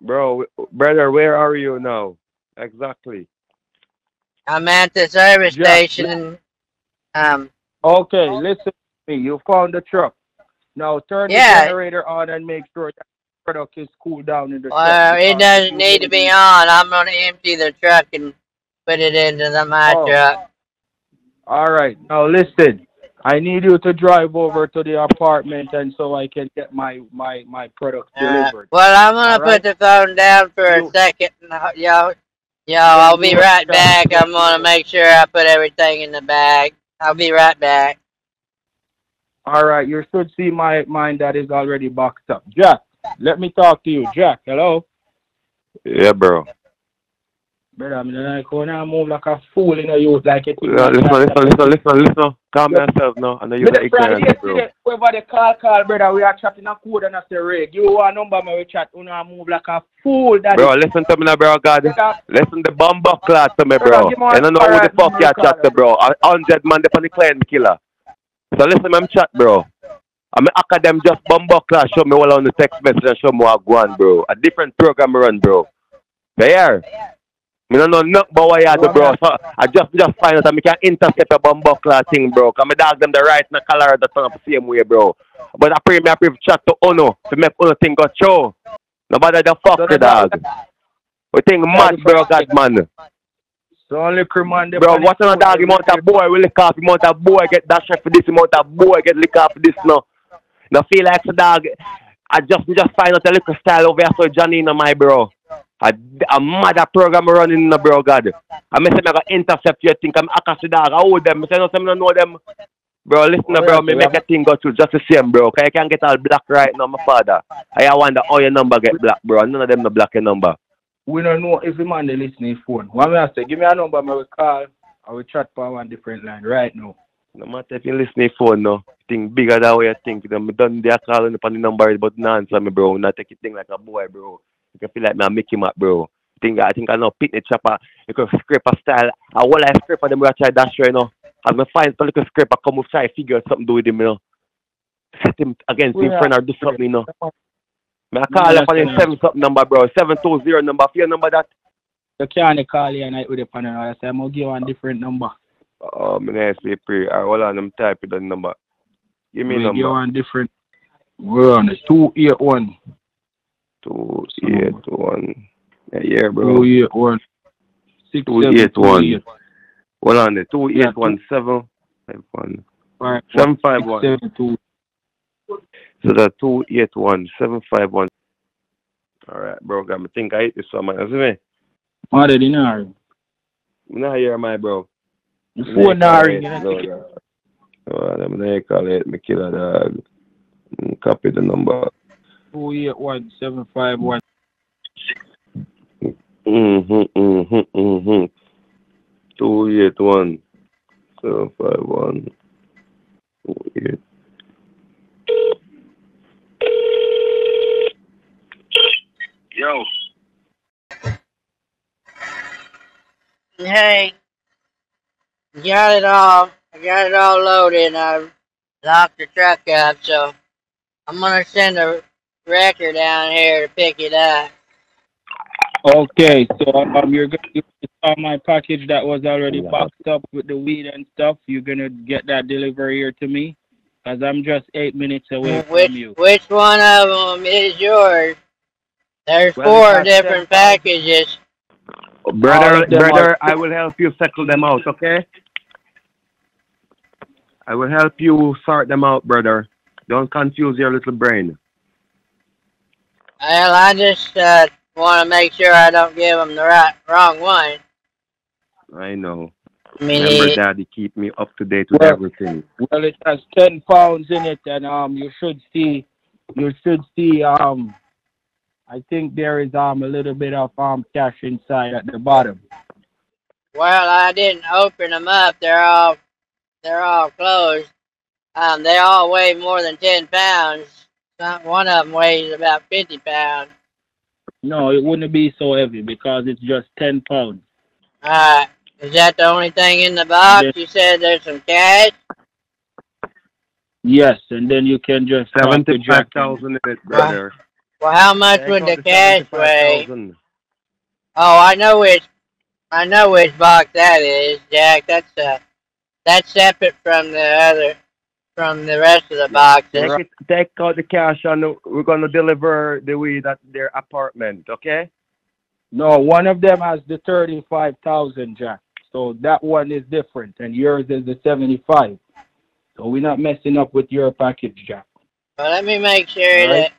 Bro, brother, where are you now? Exactly. I'm at the service station um Okay, listen to me. You found the truck. Now turn Yeah. the generator on and make sure that the product is cooled down in the truck. well it doesn't need to be on. I'm gonna empty the truck and put it into the my Oh. truck. All right. Now listen. I need you to drive over to the apartment and so I can get my my my product Uh, delivered. well, I'm gonna All right. put the phone down for a You- second. and ho- Y'all, y'all, I'll be right back. I'm gonna make sure I put everything in the bag. I'll be right back. All right. You should see my mine that is already boxed up. Jack, let me talk to you. Jack, hello. Yeah, bro. Brother, I'm like wanna move like a fool in a youth like it. Yeah, listen, listen, listen, listen, listen. Calm yourself now. I know you're the Friday ignorant, bro. yesterday, whoever the call call, brother, we are chatting a code and I say, Ray, you want number me we chat, you know, I move like a fool. That Bro, listen to me now, bro, God. Listen the bomb class to me, bro. give me I don't know who the fuck you chat to, bro. A hundred man, they the client killer. So listen, I'm chat, bro. I'm a academ just bomb class, show me all on the text message and show me what go on, bro. A different program I run, bro. There. Me don't know what you do, bro. So I just just find out that me can intercept a bomb class thing, bro. Cause me dog them the right and the color the tongue the same way, bro. But I pray me I pray chat to Uno to make Uno thing go show. Nobody the fuck So the dog. We think mad, bro, God man. So only man, Bro, what's on a dog? You want a boy, we lick off. You want a boy, get that shit for this. You want a boy, get lick off for this, no. No feel like the dog. I just just find out a little style over here, so Johnny, no, my bro. A, a mad program running, no, bro, God. I miss them, I intercept you, think I'm Akashi dog. I owe them. I say, no, some don't know them. Bro, listen, Oh, bro, me make a thing go through just the same, bro. Cause I can't get all black right now, my father. I wonder how your number get black, bro. None of them no black your number. We don't know if the man they listening phone. What me I say, give me a number, me will call. I will chat for one different line right now. No matter if you listening phone no, think bigger than what you think. Them done they are calling upon the number but no answer me bro. Not take it thing like a boy bro. You can feel like me I make him up bro. Think I think I know pitney chopper, you can scraper style. I want I scraper them we try dash you know. As me find some little scraper come with try figure something do with him, you know. Set him against him Yeah. friend or do something, you know. Me I Yeah, call up on him seven something number bro. Seven two zero number. For your number that You can't call you and I with the panel. I say, I'm going to give you one different number. Oh me nice say pray. I hold on, I'm typing the number. Give me I'm gonna give you number. one different. We're on the 281. Two eight one. Yeah, yeah, bro. 281. Two eight one. 6728. Hold on there. Two Yeah, eight one seven five one. Seven five one. 672. So that two eight one seven five one. All right, bro. Got me think I hate this one, man. See me? Mother, you know. I'm here, my bro. The phone now ring. you know. No, no. Oh, I'm not call it me killer dog. Copy the number. Two eight one seven five one. Mm-hmm, mm-hmm, mm-hmm. Two eight one seven five one two eight. Yo. Hey, got it all. I got it all loaded. I locked the truck up, so I'm gonna send a wrecker down here to pick it up. Okay, so um, you're gonna you saw my package that was already Yeah. boxed up with the weed and stuff. You're gonna get that delivery here to me, cause I'm just eight minutes away Which from you. which one of them is yours? There's Well, four different ten packages. Brother, brother, I will help you settle them out, okay? I will help you sort them out, brother. Don't confuse your little brain. Well, I just uh, want to make sure I don't give them the right wrong one. I know. I mean, Remember, he- Daddy, keep me up to date with Well- everything. Well, it has ten pounds in it, and um, you should see, you should see um, I think there is um a little bit of um cash inside at the bottom. well, I didn't open them up. They're all they're all closed. Um, they all weigh more than ten pounds. Not one of them weighs about fifty pounds. No, it wouldn't be so heavy because it's just ten pounds. Uh, is that the only thing in the box? Yes. You said there's some cash. Yes, and then you can just talk to Seventy-five Jack and- in it, brother. Well, how much Take would the cash weigh? 75,000. Oh, I know which. I know which box that is, Jack. That's uh, that's separate from the other, from the rest of the boxes. Take, it, take out the cash and we're gonna deliver the weed at their apartment, okay? No, one of them has the thirty-five thousand, Jack. So that one is different, and yours is the seventy-five. So we're not messing up with your package, Jack. Well, let me make sure All right. that.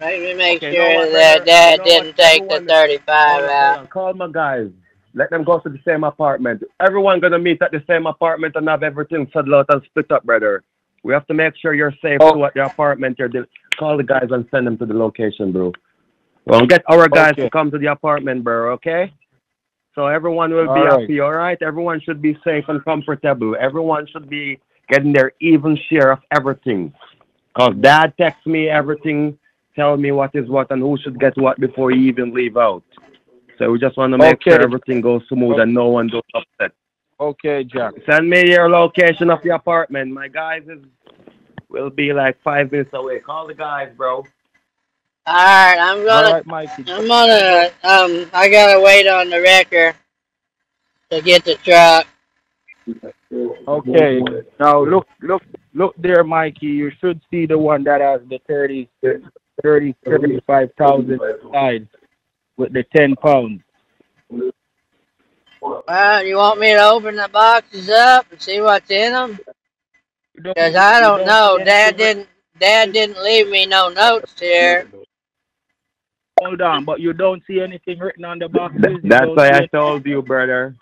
Let me make Okay, sure what, that? Dad know didn't what? take the thirty-five Hold out. hold. Call my guys. Let them go to the same apartment. Everyone gonna meet at the same apartment and have everything settled out and split up, brother. We have to make sure you're safe Oh. to at the apartment. You're de- call the guys and send them to the location, bro. Well, get our guys Okay. to come to the apartment, bro. Okay? So everyone will be All right. happy. All right? Everyone should be safe and comfortable. Everyone should be getting their even share of everything. Cause dad texts me everything, tell me what is what and who should get what before you even leave out. So we just want to make sure everything goes smooth and no one goes upset. Okay, Jack. Send me your location of the apartment. My guys is will be like five minutes away. Call the guys, bro. All right, I'm gonna. right, Mikey. I'm gonna. Um, I gotta wait on the wrecker to get the truck. Okay. Now look, look, look there, Mikey. You should see the one that has the 30, 30, 35,000 inside with the 10 pounds. Well, you want me to open the boxes up and see what's in them? Because I don't know. Dad didn't. Dad didn't leave me no notes here. Hold on, but you don't see anything written on the boxes. That's don't why I told you, brother.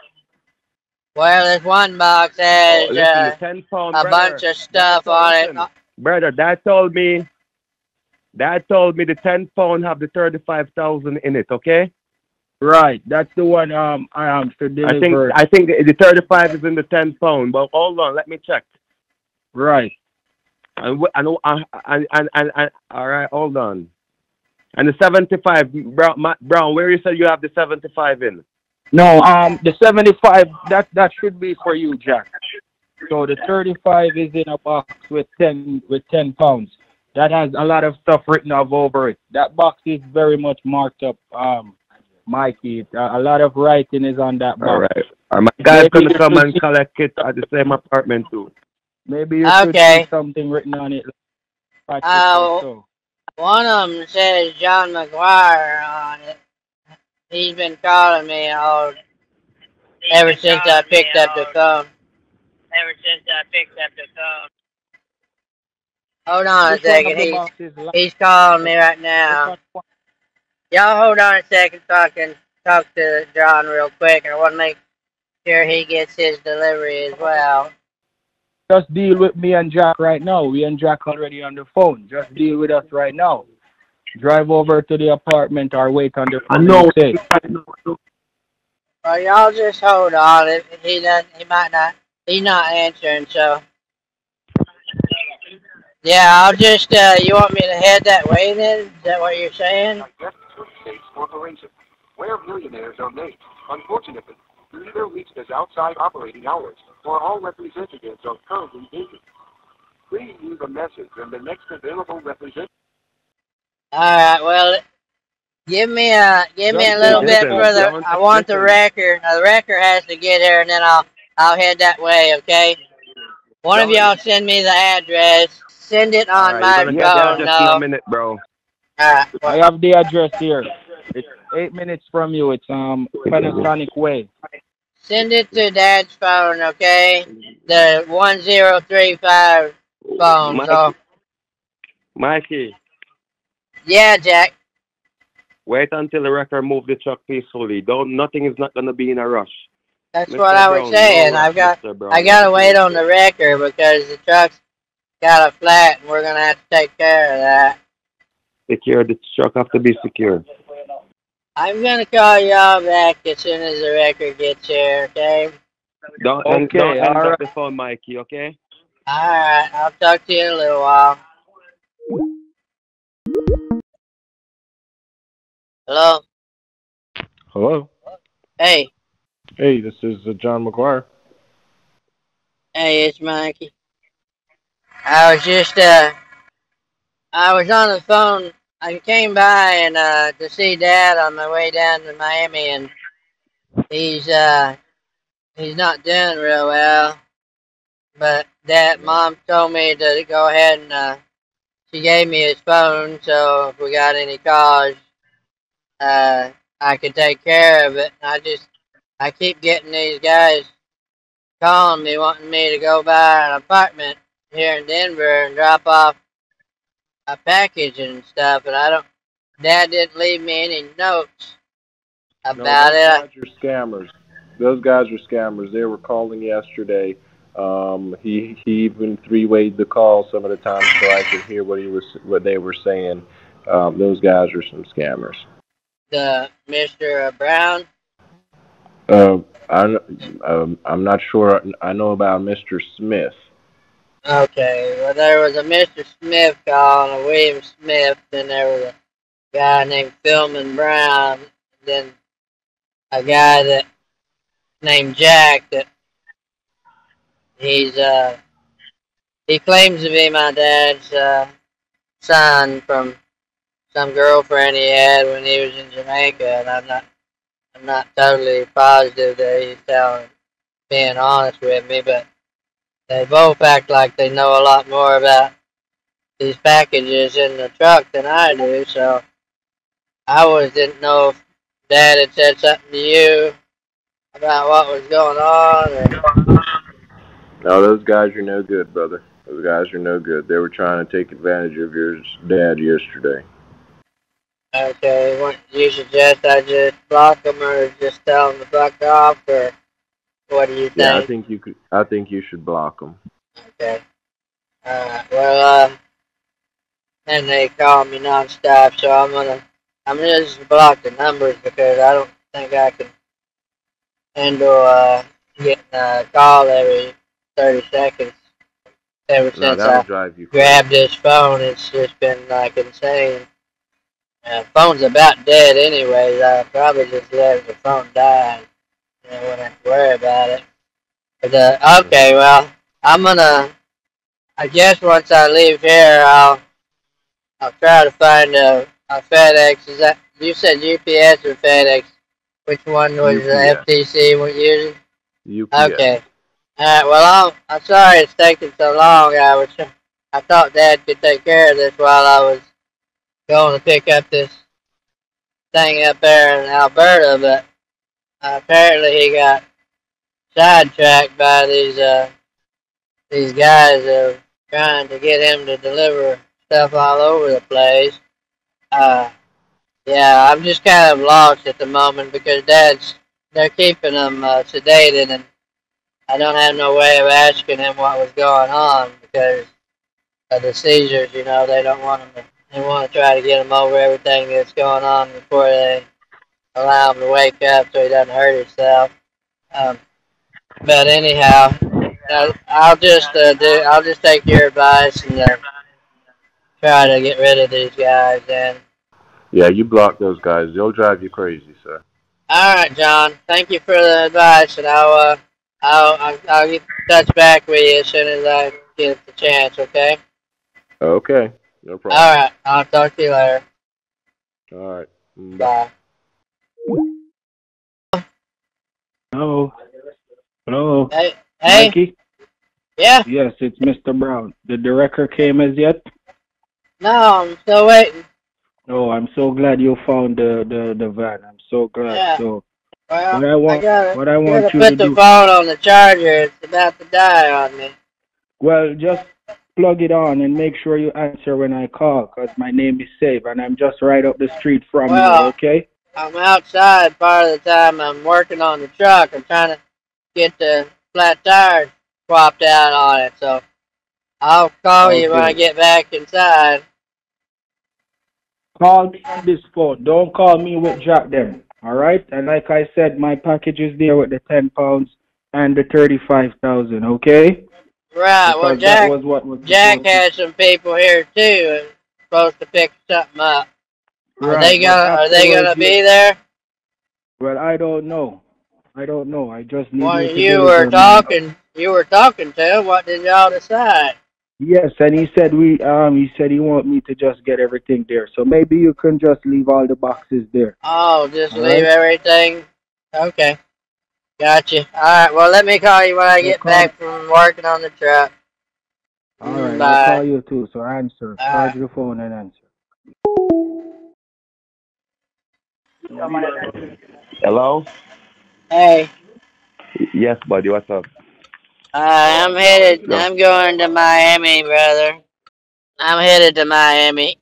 Well, this one box has Listen, uh, the a brother. bunch of stuff on it. Brother, dad told me. Dad told me the ten pound have the thirty five thousand in it. Okay. Right, that's the one. Um, I am to I think. I think the thirty five is in the ten pound. But hold on, let me check. right. And wh- and and and, and, and, and all right, hold on. And the seventy five, Brown, Brown, where you said you have the seventy five in? No, um, the seventy-five that that should be for you, Jack. So the thirty-five is in a box with ten with ten pounds. That has a lot of stuff written all over it. That box is very much marked up, um, Mikey. A, a lot of writing is on that box. All right. Are my guys Maybe gonna come and collect it at the same apartment too? Maybe you should Okay. see something written on it. Like Oh. so. One of them says John McGuire on it. He's been calling me all ever since I picked up the phone. Ever since I picked up the phone. Hold on a Which one second. He's he's calling me right now. Which one- Y'all hold on a second so I can talk to John real quick. I want to make sure he gets his delivery as well. just deal with me and Jack right now. We and Jack already on the phone. Just deal with us right now. Drive over to the apartment or wait on the I phone. know. Well, y'all just hold on. If he doesn't, he might not. He's not answering, so. Yeah, I'll just. Uh, you want me to head that way then? Is that what you're saying? States Corporation, where millionaires are made. Unfortunately, neither reached its outside operating hours, or all representatives are currently busy. Please leave a message and the next available representative. All right. Well, give me a give me a little bit Listen, for the. don't- I want the listen. wrecker. Now, the wrecker has to get here, and then I'll I'll head that way. Okay. One of y'all send me the address. Send it on Alright, my you're gonna get that phone. just in No. a minute, bro. All right. I have the address here. It's eight minutes from you. It's um Panasonic Way. Send it to Dad's phone, okay? The one zero three five phone. Mikey, So Mikey, yeah, Jack. wait until the wrecker move the truck peacefully. Don't. Nothing is not gonna be in a rush. That's Mr. what I was Brown, saying. no I've got I gotta wait on the wrecker because the truck's got a flat, and we're gonna have to take care of that. Secure the truck have to be secure. I'm gonna call y'all back as soon as the record gets here, okay? Don't hang, Okay, don't hang up the phone, Mikey. Okay. Alright, I'll talk to you in a little while. Hello? Hello. Hey, Hey, this is uh, John McGuire. hey, it's Mikey. I was just, uh, I was on the phone. I came by and, uh, to see Dad on my way down to Miami, and he's, uh, he's not doing real well. But Dad, Mom told me to go ahead and, uh, she gave me his phone, so if we got any calls, uh, I could take care of it. I just, I keep getting these guys calling me wanting me to go buy an apartment here in Denver and drop off a package and stuff, and I don't. Dad didn't leave me any notes No, about those it. guys are scammers. Those guys are scammers. They were calling yesterday. Um, he he even three wayed the call some of the time so I could hear what he was what they were saying. Um, those guys are some scammers. The Mr. Brown. Uh, I um, I'm not sure. I know about Mr. Smith. Okay, well there was a Mr. Smith call and a William Smith, then there was a guy named Philman Brown, then a guy that named Jack that he's uh he claims to be my dad's uh son from some girlfriend he had when he was in Jamaica and I'm not I'm not totally positive that he's telling being honest with me, but they both act like they know a lot more about these packages in the truck than I do, so I always didn't know if Dad had said something to you about what was going on. Or, No, those guys are no good, brother. Those guys are no good. They were trying to take advantage of your dad yesterday. okay, what you suggest I just block them or just tell them to fuck off, or what do you think? Yeah, I think you could. I think you should block them. Okay. Alright, well, uh, and they call me nonstop, so I'm gonna, I'm gonna just block the numbers because I don't think I can handle, uh, getting a call every 30 seconds. Ever No, since I drive you. grabbed this phone, it's just been like insane. Uh, phone's about dead anyways. I'll probably just let the phone die. Know, wouldn't have to worry about it. But, uh, okay, well, I'm gonna. I guess once I leave here, I'll I'll try to find a, a FedEx. Is that you said UPS or FedEx? Which one was the FTC we're using? UPS. Okay. All right. Well, I'm I'm sorry it's taking so long. I was I thought Dad could take care of this while I was going to pick up this thing up there in Alberta, but apparently he got sidetracked by these uh these guys are trying to get him to deliver stuff all over the place. Uh, yeah, I'm just kind of lost at the moment because Dad's they're keeping him uh, sedated and I don't have no way of asking him what was going on because of the seizures. You know, they don't want him to. They want to try to get him over everything that's going on before they allow him to wake up so he doesn't hurt himself. Um, but anyhow, uh, I'll just uh, do. I'll just take your advice and uh, try to get rid of these guys. And Yeah, you block those guys. They'll drive you crazy, sir. all right, John. Thank you for the advice, and I'll uh, I'll I'll, I'll get touch back with you as soon as I get the chance. Okay. Okay, no problem. All right. I'll talk to you later. All right. Mm, Bye. Bye. Hello. Hello. Hey. Hey. Mikey? Yeah. Yes, it's Mr. Brown. The director came as yet? No, I'm still waiting. Oh, I'm so glad you found the, the, the van. I'm so glad. Yeah. So Well, what I want gotta, what I want you put the do phone on the charger. It's about to die on me. well just plug it on and make sure you answer when I call 'cause my name is Save and I'm just right up the street from Well- you, okay? I'm outside part of the time. I'm working on the truck. I'm trying to get the flat tire swapped out on it. So I'll call oh, you when I get back inside. Call me on this phone. Don't call me with Jack them. All right? And like I said, my package is there with the ten pounds and the thirty five thousand, okay? Right. Well, Because that Jack. was what was Jack has some people here too, and supposed to pick something up. Are they gonna Are they gonna be there? Well, I don't know. I don't know. I just need When you to you deliver were me. talking, you were talking to him. What did y'all decide? Yes, and he said we um he said he want me to just get everything there. So maybe you can just leave all the boxes there. Oh, just All leave right. everything. Okay, gotcha. All right. Well, let me call you when I get back from working on the truck. All right, Bye. I'll call you too. So answer. All Charge right. the phone and answer. Hello? Hey, Yes, buddy. What's up? uh, I'm headed. I'm going to Miami, brother. I'm headed to Miami.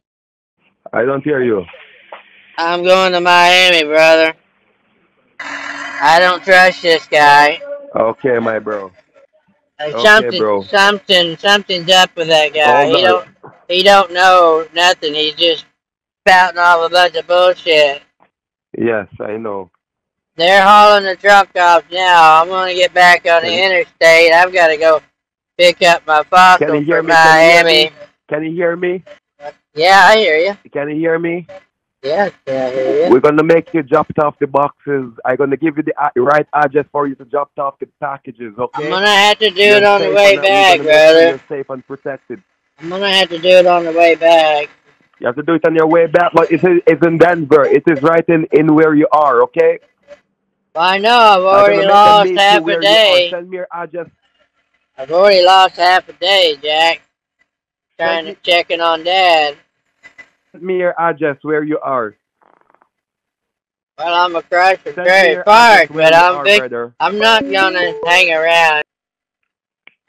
I don't hear you. I'm going to Miami, brother. I don't trust this guy. Okay, my bro. Uh, Okay, something, bro. something, something's up with that guy. Hold he on. don't, he don't know nothing. He's just spouting off a bunch of bullshit. Yes, I know. They're hauling the truck off now. I'm gonna get back on the interstate. I've got to go pick up my Can fossil you hear from me? Can you hear Miami. me? Can you hear me? Yeah, I hear you. Can you hear me? Yes, I hear you. We're gonna make you drop off the boxes. I'm gonna give you the right address for you to drop off the packages. Okay? I'm gonna have to do You're it on the way back, gonna make sure brother. You're safe and protected. I'm gonna have to do it on the way back. You have to do it on your way back, but it is it's in Denver. It is right in, in where you are, okay? I know. I've already gonna make them lost half a day. Send me your address. I've already lost half a day, Jack. Trying to checking on Dad. Send me your address where you are. Well, I'm across the Send me very your far, but I'm big. I'm not gonna hang around.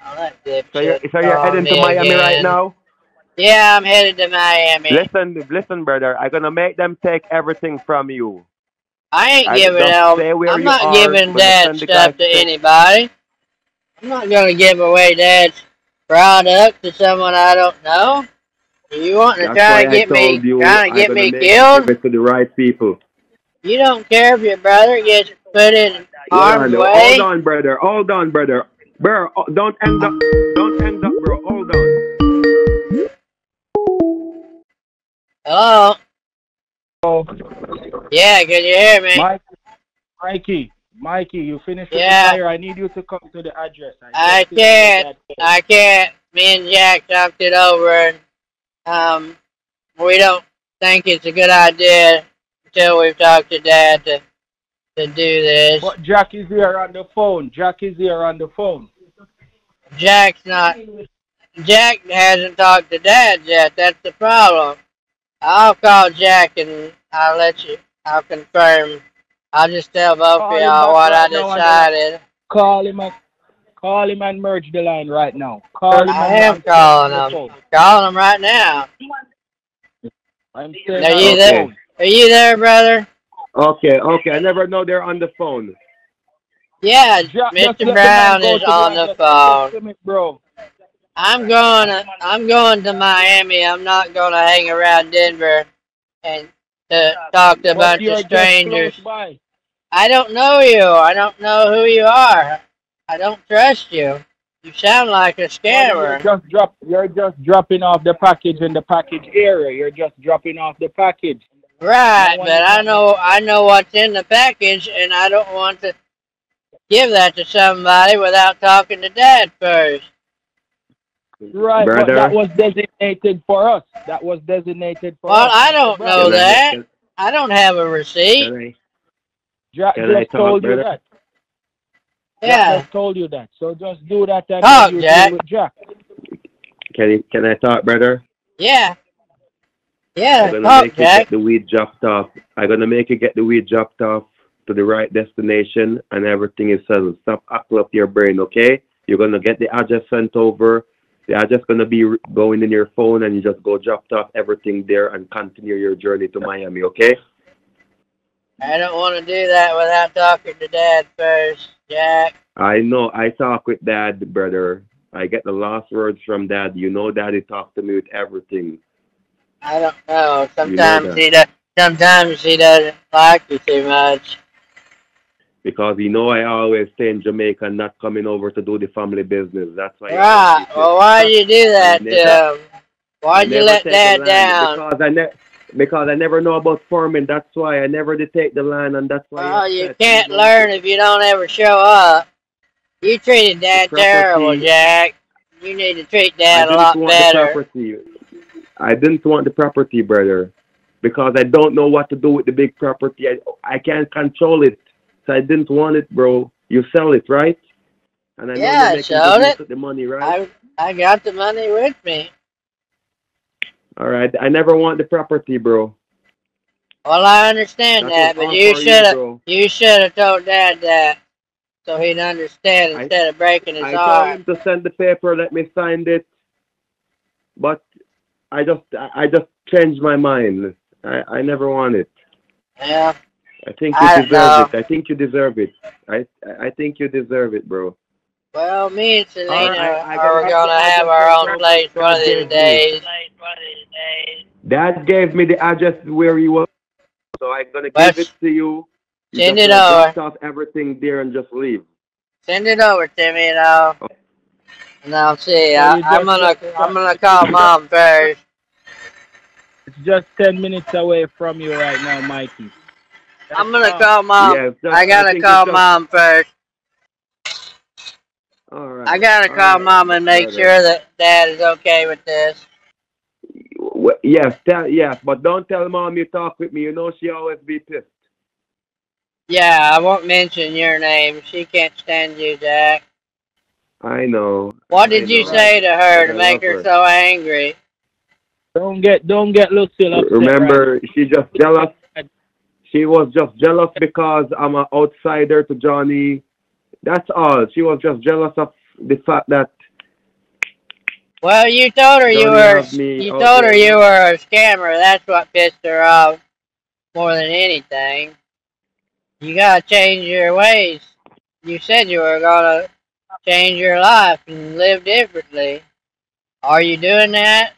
Oh, So you're, so you're heading to Miami right now? Yeah, I'm headed to Miami. Listen, listen, brother. I'm gonna make them take everything from you. I ain't I giving out. I'm not are, giving Dad stuff to anybody. I'm not gonna give away Dad's product to someone I don't know. You want to That's try to get me, you trying to get me killed? It to the right people. You don't care if your brother gets put in harm's on, way. hold on, brother. Hold on, brother. Bro, oh, don't end up. Don't end up, bro. Hold on. Hello? Oh, Yeah, can you hear me? Mike, Mikey, Mikey, you finished Yeah. the fire. I need you to come to the address. I did can't. I can't. Me and Jack talked it over, and um, we don't think it's a good idea until we've talked to Dad to to do this. But Jack is here on the phone. Jack is here on the phone. Jack's not. Jack hasn't talked to Dad yet. That's the problem. I'll call Jack and I'll let you. I'll confirm. I'll just tell both Call of him y'all what I right now and decided. Call him and call him and merge the line right now. Call him. I and am calling the him. phone. Calling him right now. I'm Are you the there? phone. Are you there, brother? Okay, okay. I never know they're on the phone. Yeah, just Mr. let Brown is to the on the phone. Just a minute, bro. I'm going. To, I'm going to Miami. I'm not going to hang around Denver and uh, to talk to a bunch of strangers. I don't know you. I don't know who you are. I don't trust you. You sound like a You're scammer. just drop. You're just dropping off the package in the package area. You're just dropping off the package. Right, No but I know I know what's in the package, and I don't want to give that to somebody without talking to Dad first. Right, but Brother. that was designated for us. That was designated for Well, us. I don't Mr. know Brown. That. I don't have a receipt. Jack can I just talk, told you brother? that. Jack Yeah, just told you that. So just do that and Talk, you Jack. with Jack. Can, you, can I talk, brother? yeah, I'm yeah. gonna Talk, make you Jack. get the weed dropped off. I'm gonna make you get the weed dropped off to the right destination, and everything is settled. Stop acting up your brain, okay? You're gonna get the address sent over. The just gonna be going in your phone, and you just go drop off everything there and continue your journey to Miami, okay? I don't want to do that without talking to Dad first, Jack. I know. I talk with Dad, brother. I get the last words from Dad. You know, Daddy talked to me with everything. I don't know. You know Sometimes he does. Sometimes he doesn't like you too much. Because you know I always stay in Jamaica, and not coming over to do the family business. That's why. Right. Well, why'd you do that never, um, to Why'd you let Dad down? because I ne- because I never know about farming. That's why I never did take the land, and that's why Well, you upset. You can't know learn if you don't ever show up. You treated Dad terrible. Jack. You need to treat Dad a didn't lot want the better. property. I didn't want the property, brother, because I don't know what to do with the big property. I I can't control it, I didn't want it, bro. You sell it, right? And I Yeah, I showed it. the money, right? I I got the money with me. All right. I never want the property, bro. Well, I understand That that, but you should have you should have told Dad that so he'd understand I instead of breaking his I told heart. him to send the paper, let me sign it, but I just I I just changed my mind. I I never want it. Yeah, I think you I deserve know. it. Uh, I think you deserve it. I I think you deserve it, bro. Well, me and Selena right, I are got gonna the have our own address place one of these gave me. days. Dad gave me the address where you were, so I'm gonna give Let's it to you. You send it gonna drop over. off everything there and just leave. Send it over to me, and I'll and I'll see. So I, I'm gonna I'm gonna call Mom first. it's just ten minutes away from you right now, Mikey. That's I'm gonna all. call Mom. Yeah, it's I I gotta think call Mom first. all I gotta all call right, Mom and make brother. sure that Dad is okay with this. W- Yes, tell yes, but don't tell mom you talk with me. You know she always be pissed. Yeah, I won't mention your name. She can't stand you, Jack. I know, What I did you say to her but to make her her. so angry? Don't get don't get Lucille R- upset right Remember, she just jealous. She was just jealous because I'm an outsider to Johnny. That's all. She was just jealous of the fact that Well, you told her you were you told her you were a scammer. That's what pissed her off more than anything. You gotta change your ways. You said you were gonna change your life and live differently. Are you doing that?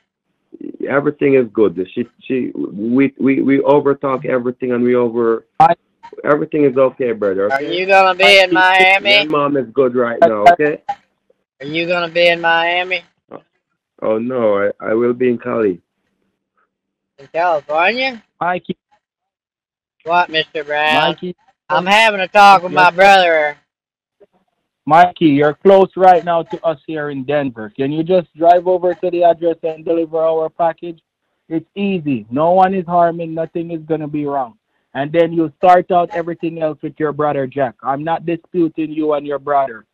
Everything is good. She she we we we overtalk everything and we over I, everything is okay, brother. Are you gonna be in Miami? and mom is good right now. Okay. Are you gonna be in Miami? Oh, oh no, I I will be in Cali. In California? Mikey, What, Mr. Brown? Mikey, I'm having a talk with my brother. Mikey, you're close right now to us here in Denver. Can you just drive over to the address and deliver our package? It's easy. No one is harming. Nothing is gonna be wrong. And then you start out everything else with your brother Jack. I'm not disputing you and your brother.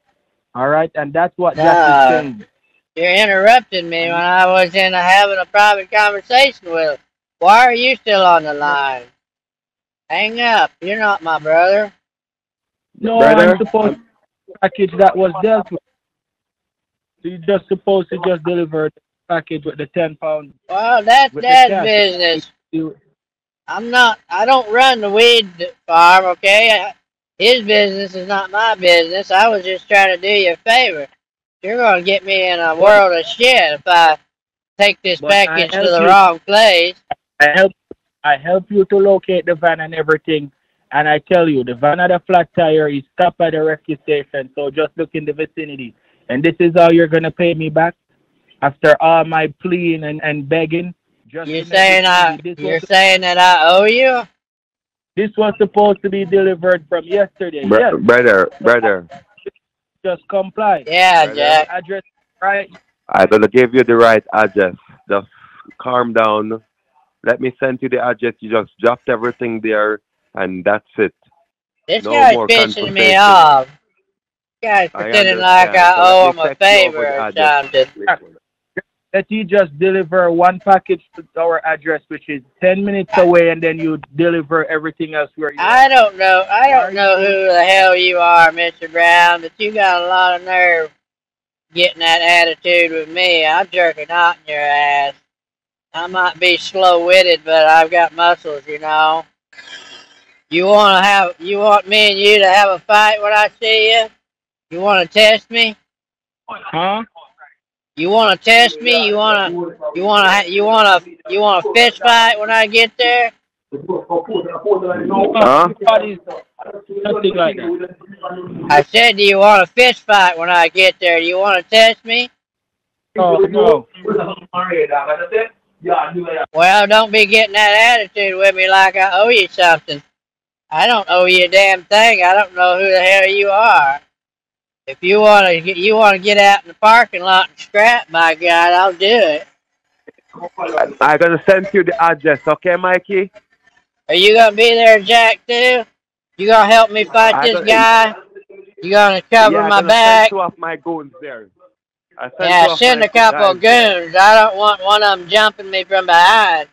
All right, and that's what Jack is ah, saying. you're interrupting me when I was in a, having a private conversation with him. Why are you still on the line? Hang up. You're not my brother. no, I'm supposed to package that was dealt with. So you're just supposed to just deliver the package with the ten pound Well, that's with the dad's cash. business. I'm not. I don't run the weed farm. Okay. His business is not my business. I was just trying to do you a favor. You're gonna get me in a world of shit if I take this But package to the you. wrong place. I help I help you to locate the van and everything. And I tell you, the van had a flat tire. He stopped at the rescue station. So just look in the vicinity. And this is how you're gonna pay me back after all my pleading and, and begging. Just You're saying I you're was, saying that I owe you? this was supposed to be delivered from yesterday. Br- Yes, brother, brother, just comply. Yeah, Brother. Jack. Address right. I'm gonna give you the right address. Just calm down. Let me send you the address. You just dropped everything there, and that's it. This No guy's more pissing me conversation. off. This guy's I pretending like. I owe him a text you over favor or something. That you just deliver one package to our address, which is ten minutes away, and then you deliver everything else where you. I don't know. I don't know who the hell you are, Mr. Brown, but you got a lot of nerve getting that attitude with me. I'm jerking out in your ass. I might be slow witted, but I've got muscles, you know. You wanna have you want me and you to have a fight when I see you? You wanna test me? Huh? You wanna test me? You wanna you wanna you wanna you wanna fist fight when I get there? Huh? Nobody's- Nothing like that. I said, do you want a fist fight when I get there? Do you want to test me? Oh, no. Well, don't be getting that attitude with me like I owe you something. I don't owe you a damn thing. I don't know who the hell you are. If you want to get you want to get out in the parking lot and scrap, my God, I'll do it. I'm gonna send you the address, okay, Mikey? Are you gonna be there, Jack? Too? You gonna help me fight I this guy? You gonna cover yeah, my back? Send two of my goons there. I two Yeah, send a couple of goons. I don't want one of them jumping me from behind.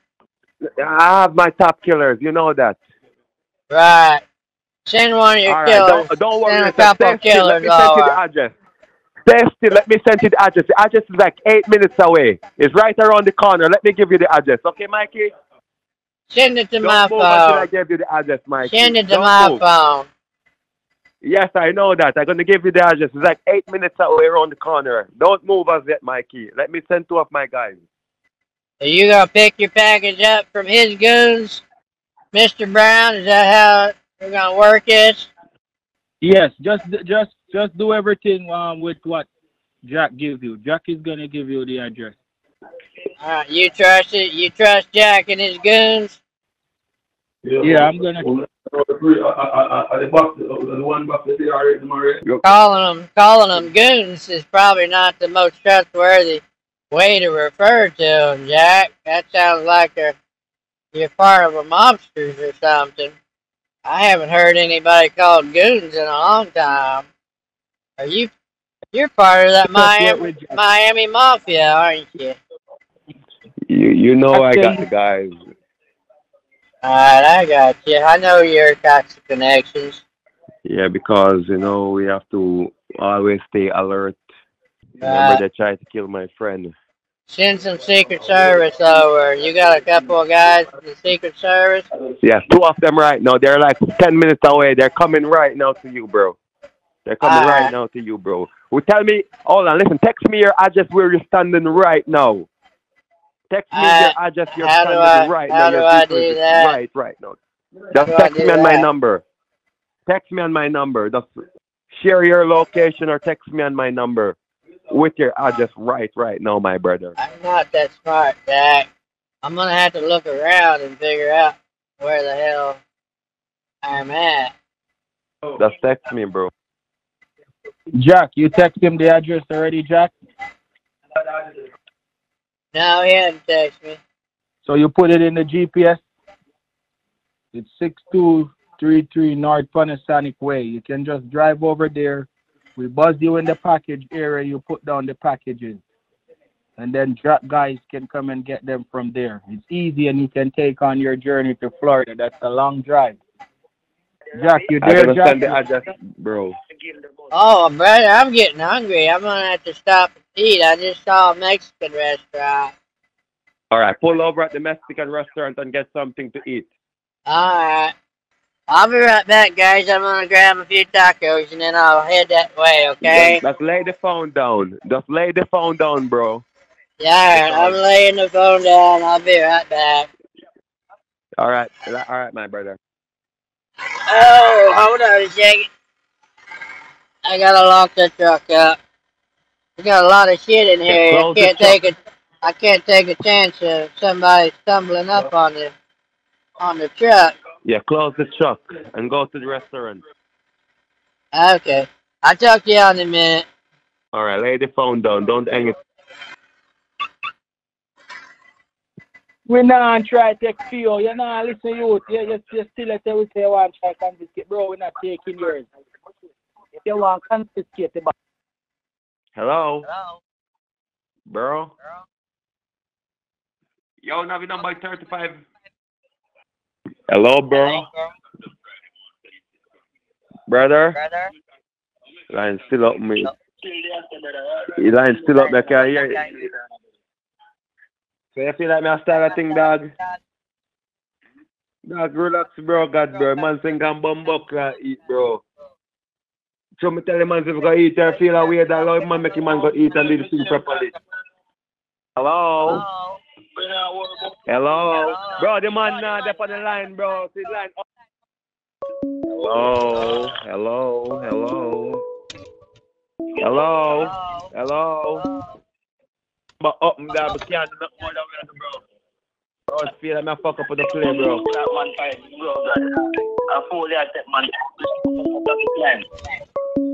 I have my top killers. You know that. Right. Send one of your All right, killers. don't, don't worry. Send a couple still. Let me send you the address. Still. Let me send you the address. The address is like eight minutes away. It's right around the corner. Let me give you the address, okay, Mikey? Send it to Don't my until I phone. give you the address, Mikey. Send it to Don't my move. phone. Yes, I know that. I'm gonna give you the address. It's like eight minutes away around the corner. Don't move as yet, Mikey. Let me send two of my guys. Are you gonna pick your package up from his goons, Mr. Brown? Is that how we're gonna work it? Yes, just just just do everything um with what Jack gives you. Jack is gonna give you the address. All right, you trust it? You trust Jack and his goons? Yeah, I'm gonna. Calling them, calling them goons is probably not the most trustworthy way to refer to them, Jack. That sounds like they're, you're part of a mobsters or something. I haven't heard anybody called goons in a long time. Are you? You're part of that Miami Miami Mafia, aren't you? You you know I got the guys. All right, I got you. I know you're got some connections. Yeah, because you know we have to always stay alert. Remember Right. they tried to kill my friend. Send some Secret Service over. You got a couple of guys from the Secret Service. Yeah, two of them right now. They're like ten minutes away. They're coming right now to you, bro. They're coming Alright. right now to you, bro. Well, tell me. Hold on, listen. Text me your address where you're standing right now. Text me Uh, your address you're standing I- right how now. do I do that? Right, right now. Just text me on my number. Text me on my number. Just share your location or text me on my number with your address right, right now, my brother. I'm not that smart, Jack. I'm gonna have to look around and figure out where the hell I'm at. Just text me, bro. Jack, you text him the address already, Jack. No, he hadn't texted me. So you put it in the GPS. It's six two three three North Panasonic Way. You can just drive over there. We buzz you in the package area. You put down the packages, and then drop guys can come and get them from there. It's easy, and you can take on your journey to Florida. That's a long drive. Jack, you I'm there, gonna Jack? the address, bro. Oh, brother, I'm getting hungry. I'm gonna have to stop and eat. I just saw a Mexican restaurant. All right, pull over at the Mexican restaurant and get something to eat. All right. I'll be right back, guys. I'm gonna grab a few tacos and then I'll head that way. Okay? Just, lay the phone down. Just lay the phone down, bro. Yeah. Right. I'm laying the phone down. I'll be right back. All right. All right, my brother. Oh, hold on a second. I gotta lock the truck up. We got a lot of shit in here. I can't truck. take a, I can't take a chance of somebody stumbling up on the, on the truck. Yeah, close the truck and go to the restaurant. Ah, okay. I'll talk to you in a minute. All right, lay the phone down. Don't hang it. We not try to take few. You know, listen, youth. You just, just still let we say one try confiscate. Bro, we're not taking yours. If you want confiscate the box. Hello, Hello. bro. Bro. Yo, Navi number 35. Hello, bro. Brother, Brother. line still up, me. The line still up, I can hear. So you feel like me a style a thing, dog? Dog, relax, bro. God, bro. Man, saying can bum up eat, bro. So me tell the man, if you go eat, I feel a way that man make him man go eat and do the thing properly. Hello? Hello? Bro, the man uh, on the line, bro. The line. Hello? Hello? Hello? Hello? Hello? But up and down, but can't do nothing more than bro. Bro, I feel like I fuck up with the play, bro. That man fight, bro. I fully accept, man. That's the plan.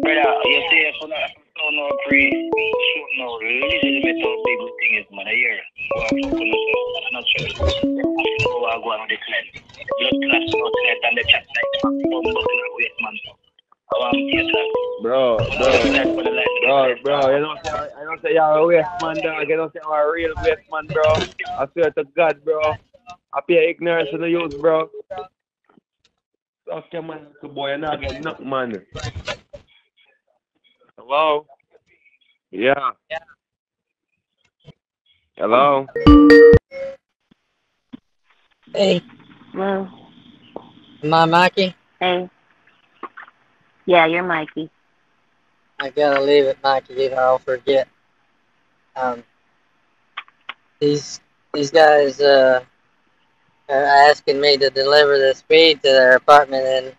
Brother, you see, if you don't know pre, shoot no, legitimate how big thing is, man. I hear. Go fuck yourself, man. I'm not sure. Go and go on with the clan. Blood class, no threat, and the chat like, don't buckle up, wait, man. I want to. Bro, bro, That's for the line. bro, bro, you don't say, I don't say you're a waste man, dog. You don't say you're a real waste man, bro. I swear to God, bro. I pay ignorance to the youth, bro. Okay, man, good boy, you're not getting nothing, man. Hello? Yeah. yeah. Hello? Hey, Hello. am I Mikey? Hey. Yeah, you're Mikey. I gotta leave it, Mikey, or I'll forget. Um, these these guys uh, are asking me to deliver this feed to their apartment in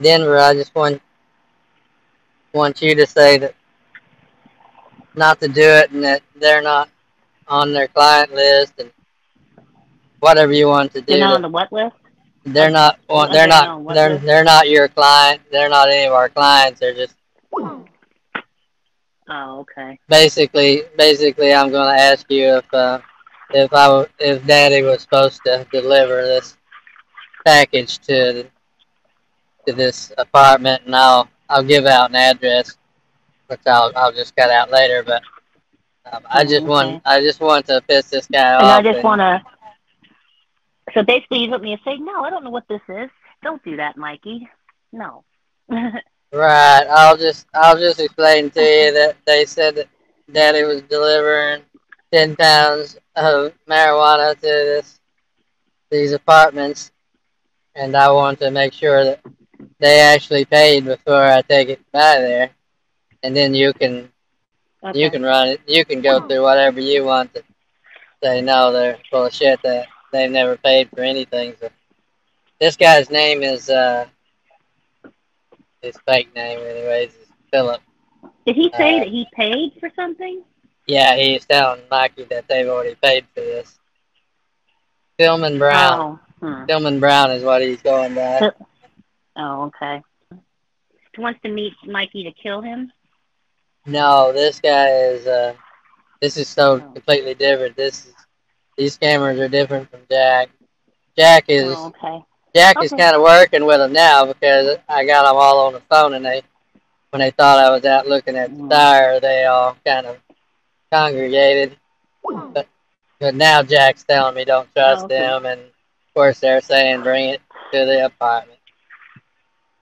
Denver. I just want want you to say that not to do it and that they're not on their client list and whatever you want to do. They're not on the what list? they're not well, they're not they're list? they're not your client. They're not any of our clients. They're just Oh, okay. basically basically I'm going to ask you if uh, if I if Daddy was supposed to deliver this package to to this apartment, and I'll I'll give out an address, which I'll I'll just cut out later. But um, I just Oh, want. I just want to piss this guy And I just want to. So basically, you at me and say, "No, I don't know what this is. Don't do that, Mikey. No." Right. I'll just I'll just explain to you that they said that Daddy was delivering ten pounds of marijuana to this these apartments, and I want to make sure that they actually paid before I take it by there, and then you can okay. you can run it. You can go through whatever you want to say. No, they're full of shit. That they've never paid for anything. So this guy's name is uh his fake name, anyways, is Philip. Did he say Uh, that he paid for something? Yeah, he's telling Mikey that they've already paid for this. Philman Brown. Oh. Hmm. Philman Brown is what he's going by. Oh, okay. He wants to meet Mikey to kill him. No, this guy is uh this is so Oh. completely different. This is these cameras are different from Jack. Jack is Oh, okay. Jack is kind of working with them now because I got them all on the phone, and they, when they thought I was out looking at the Mm. tire, they all kind of congregated. But but now Jack's telling me don't trust Oh, okay. them, and of course they're saying bring it to the apartment.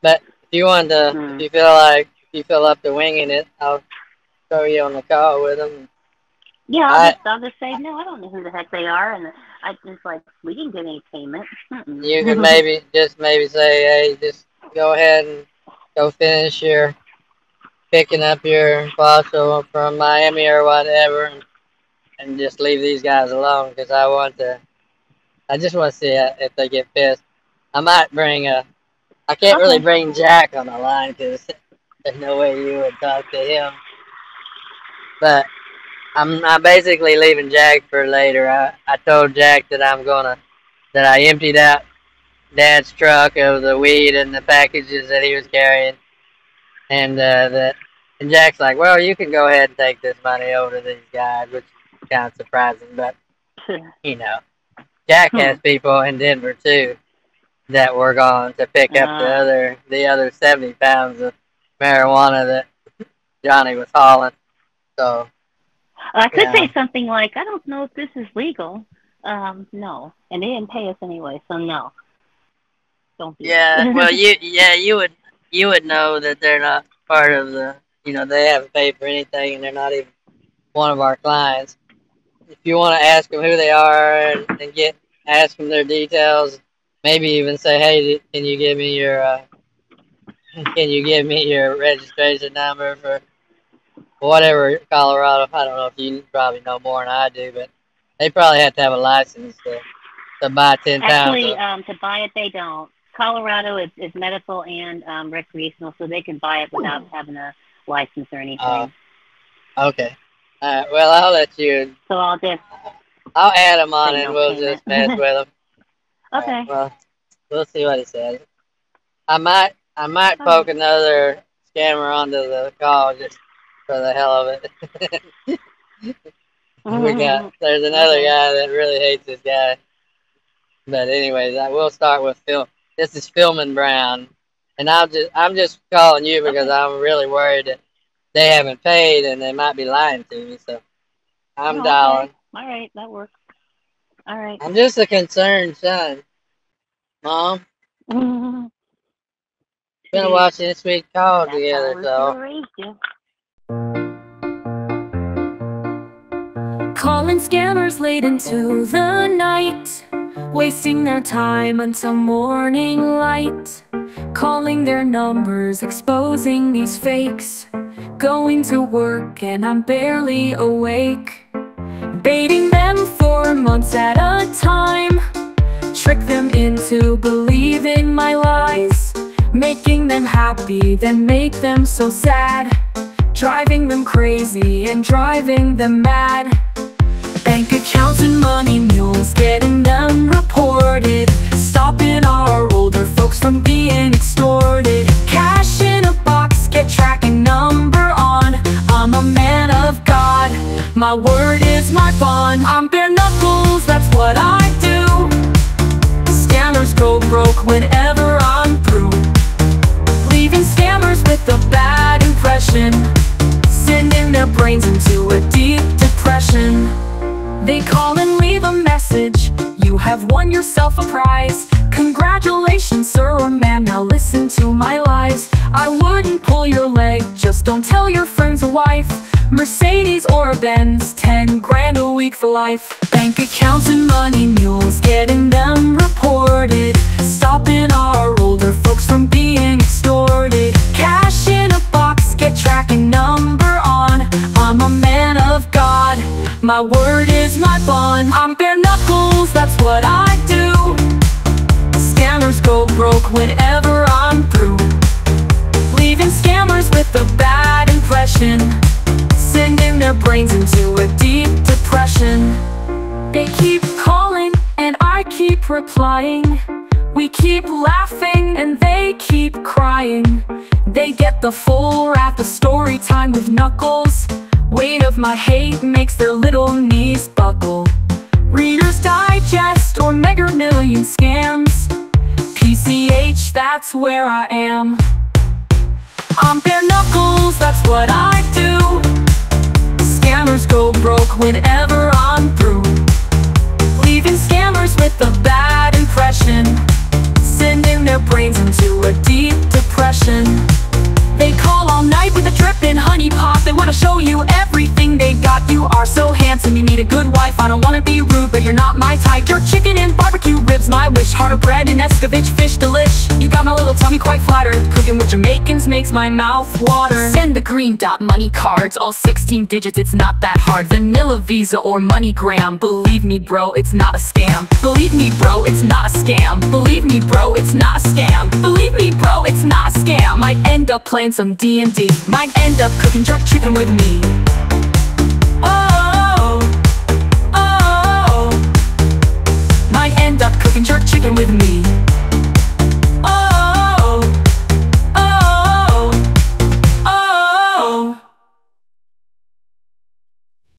But if you want to, Mm. if you feel like if you feel up to winging it, I'll throw you on the call with them. Yeah, I'll I just I'll just say no. I don't know who the heck they are, and I just like we didn't get any payment. Mm-mm. you can maybe just maybe say, hey, just go ahead and go finish your picking up your fossil from Miami or whatever, and, and just leave these guys alone because I want to. I just want to see if they get pissed. I might bring a. I can't really bring Jack on the line because there's no way you would talk to him. But I'm I'm basically leaving Jack for later. I, I told Jack that I'm gonna that I emptied out Dad's truck of the weed and the packages that he was carrying, and uh, that and Jack's like, well, you can go ahead and take this money over to these guys, which is kind of surprising, but you know, Jack has people in Denver too that we're going to pick up the Ah. other the other seventy pounds of marijuana that Johnny was hauling. So I could Yeah. say something like, I don't know if this is legal. Um, no, and they didn't pay us anyway, so no. Don't do Yeah, well, you yeah you would you would know that they're not part of the you know they haven't paid for anything and they're not even one of our clients. If you want to ask them who they are and, and get ask them their details, maybe even say, hey, can you give me your uh, can you give me your registration number for whatever Colorado? I don't know if you probably know more than I do, but they probably have to have a license to to buy ten pounds. Actually, um, to buy it, they don't. Colorado is, is medical and um, recreational, so they can buy it without having a license or anything. Oh. Okay. All right. Well, I'll let you. so I'll just I'll add him on, and we'll just mess with him. okay. Well, we'll see what he says. I might, I might Okay. poke another scammer onto the call just for the hell of it. we mm-hmm. got. There's another mm-hmm. guy that really hates this guy. But anyways, I will start with Phil. This is Philman Brown, and I'm just, I'm just calling you because I'm really worried that they haven't paid and they might be lying to me. So I'm Oh, okay. dialing. All right, that works. All right. I'm just a concerned son. Mom, Mhm. been watching this week call That's together, so. Calling scammers late into the night, wasting their time until morning light. Calling their numbers, exposing these fakes. Going to work and I'm barely awake. Baiting them for months at a time. Trick them into believing my lies. Making them happy, then make them so sad. Driving them crazy and driving them mad. Bank accounts and money mules, getting them reported. Stopping our older folks from being extorted. I'm a man of God, my word is my bond. I'm bare knuckles, that's what I do. Scammers go broke whenever I'm through. Leaving scammers with a bad impression. Sending their brains into a deep depression. They call and leave a message. You have won yourself a prize. Congratulations, sir oh or ma'am. Now listen to my lies. I wouldn't pull your leg, just don't tell your friends or wife. Mercedes or a Benz, 10 grand a week for life. Bank accounts and money mules, getting them reported. Stopping our older folks from being extorted. Cash in a box, get tracking number on. I'm a man of God, my word is my bond. I'm bare knuckles, that's what I do. Scammers go broke whenever I'm through. Leaving scammers with a bad impression. Sending their brains into a deep depression. They keep calling and I keep replying. We keep laughing and they keep crying. They get the full wrap of Storytime with Knuckles. Weight of my hate makes their little knees buckle. Reader's Digest or Mega Million scams. PCH, that's where I am. I'm bare knuckles, that's what I do. Scammers go broke whenever I'm through. Leaving scammers with a bad impression. Sending their brains into a deep depression. They call all night with a drip and honey pop. They wanna show you everything they got. You are so handsome. you need a good wife. I don't wanna be rude, but you're not my type. Jerk chicken and barbecue ribs, my wish. Hard dough bread and escovitch, fish delish. You got my little tummy quite flattered. Cooking with Jamaicans makes my mouth water. Send the green dot money cards. All 16 digits, it's not that hard. Vanilla Visa or MoneyGram Believe me bro, it's not a scam. Believe me bro, it's not a scam. Believe me bro, it's not a scam. Believe me bro, it's not a scam. Might end up playing some D&D Might end up cooking jerk chicken with me. Oh, oh, oh. Might end up cooking jerk chicken with me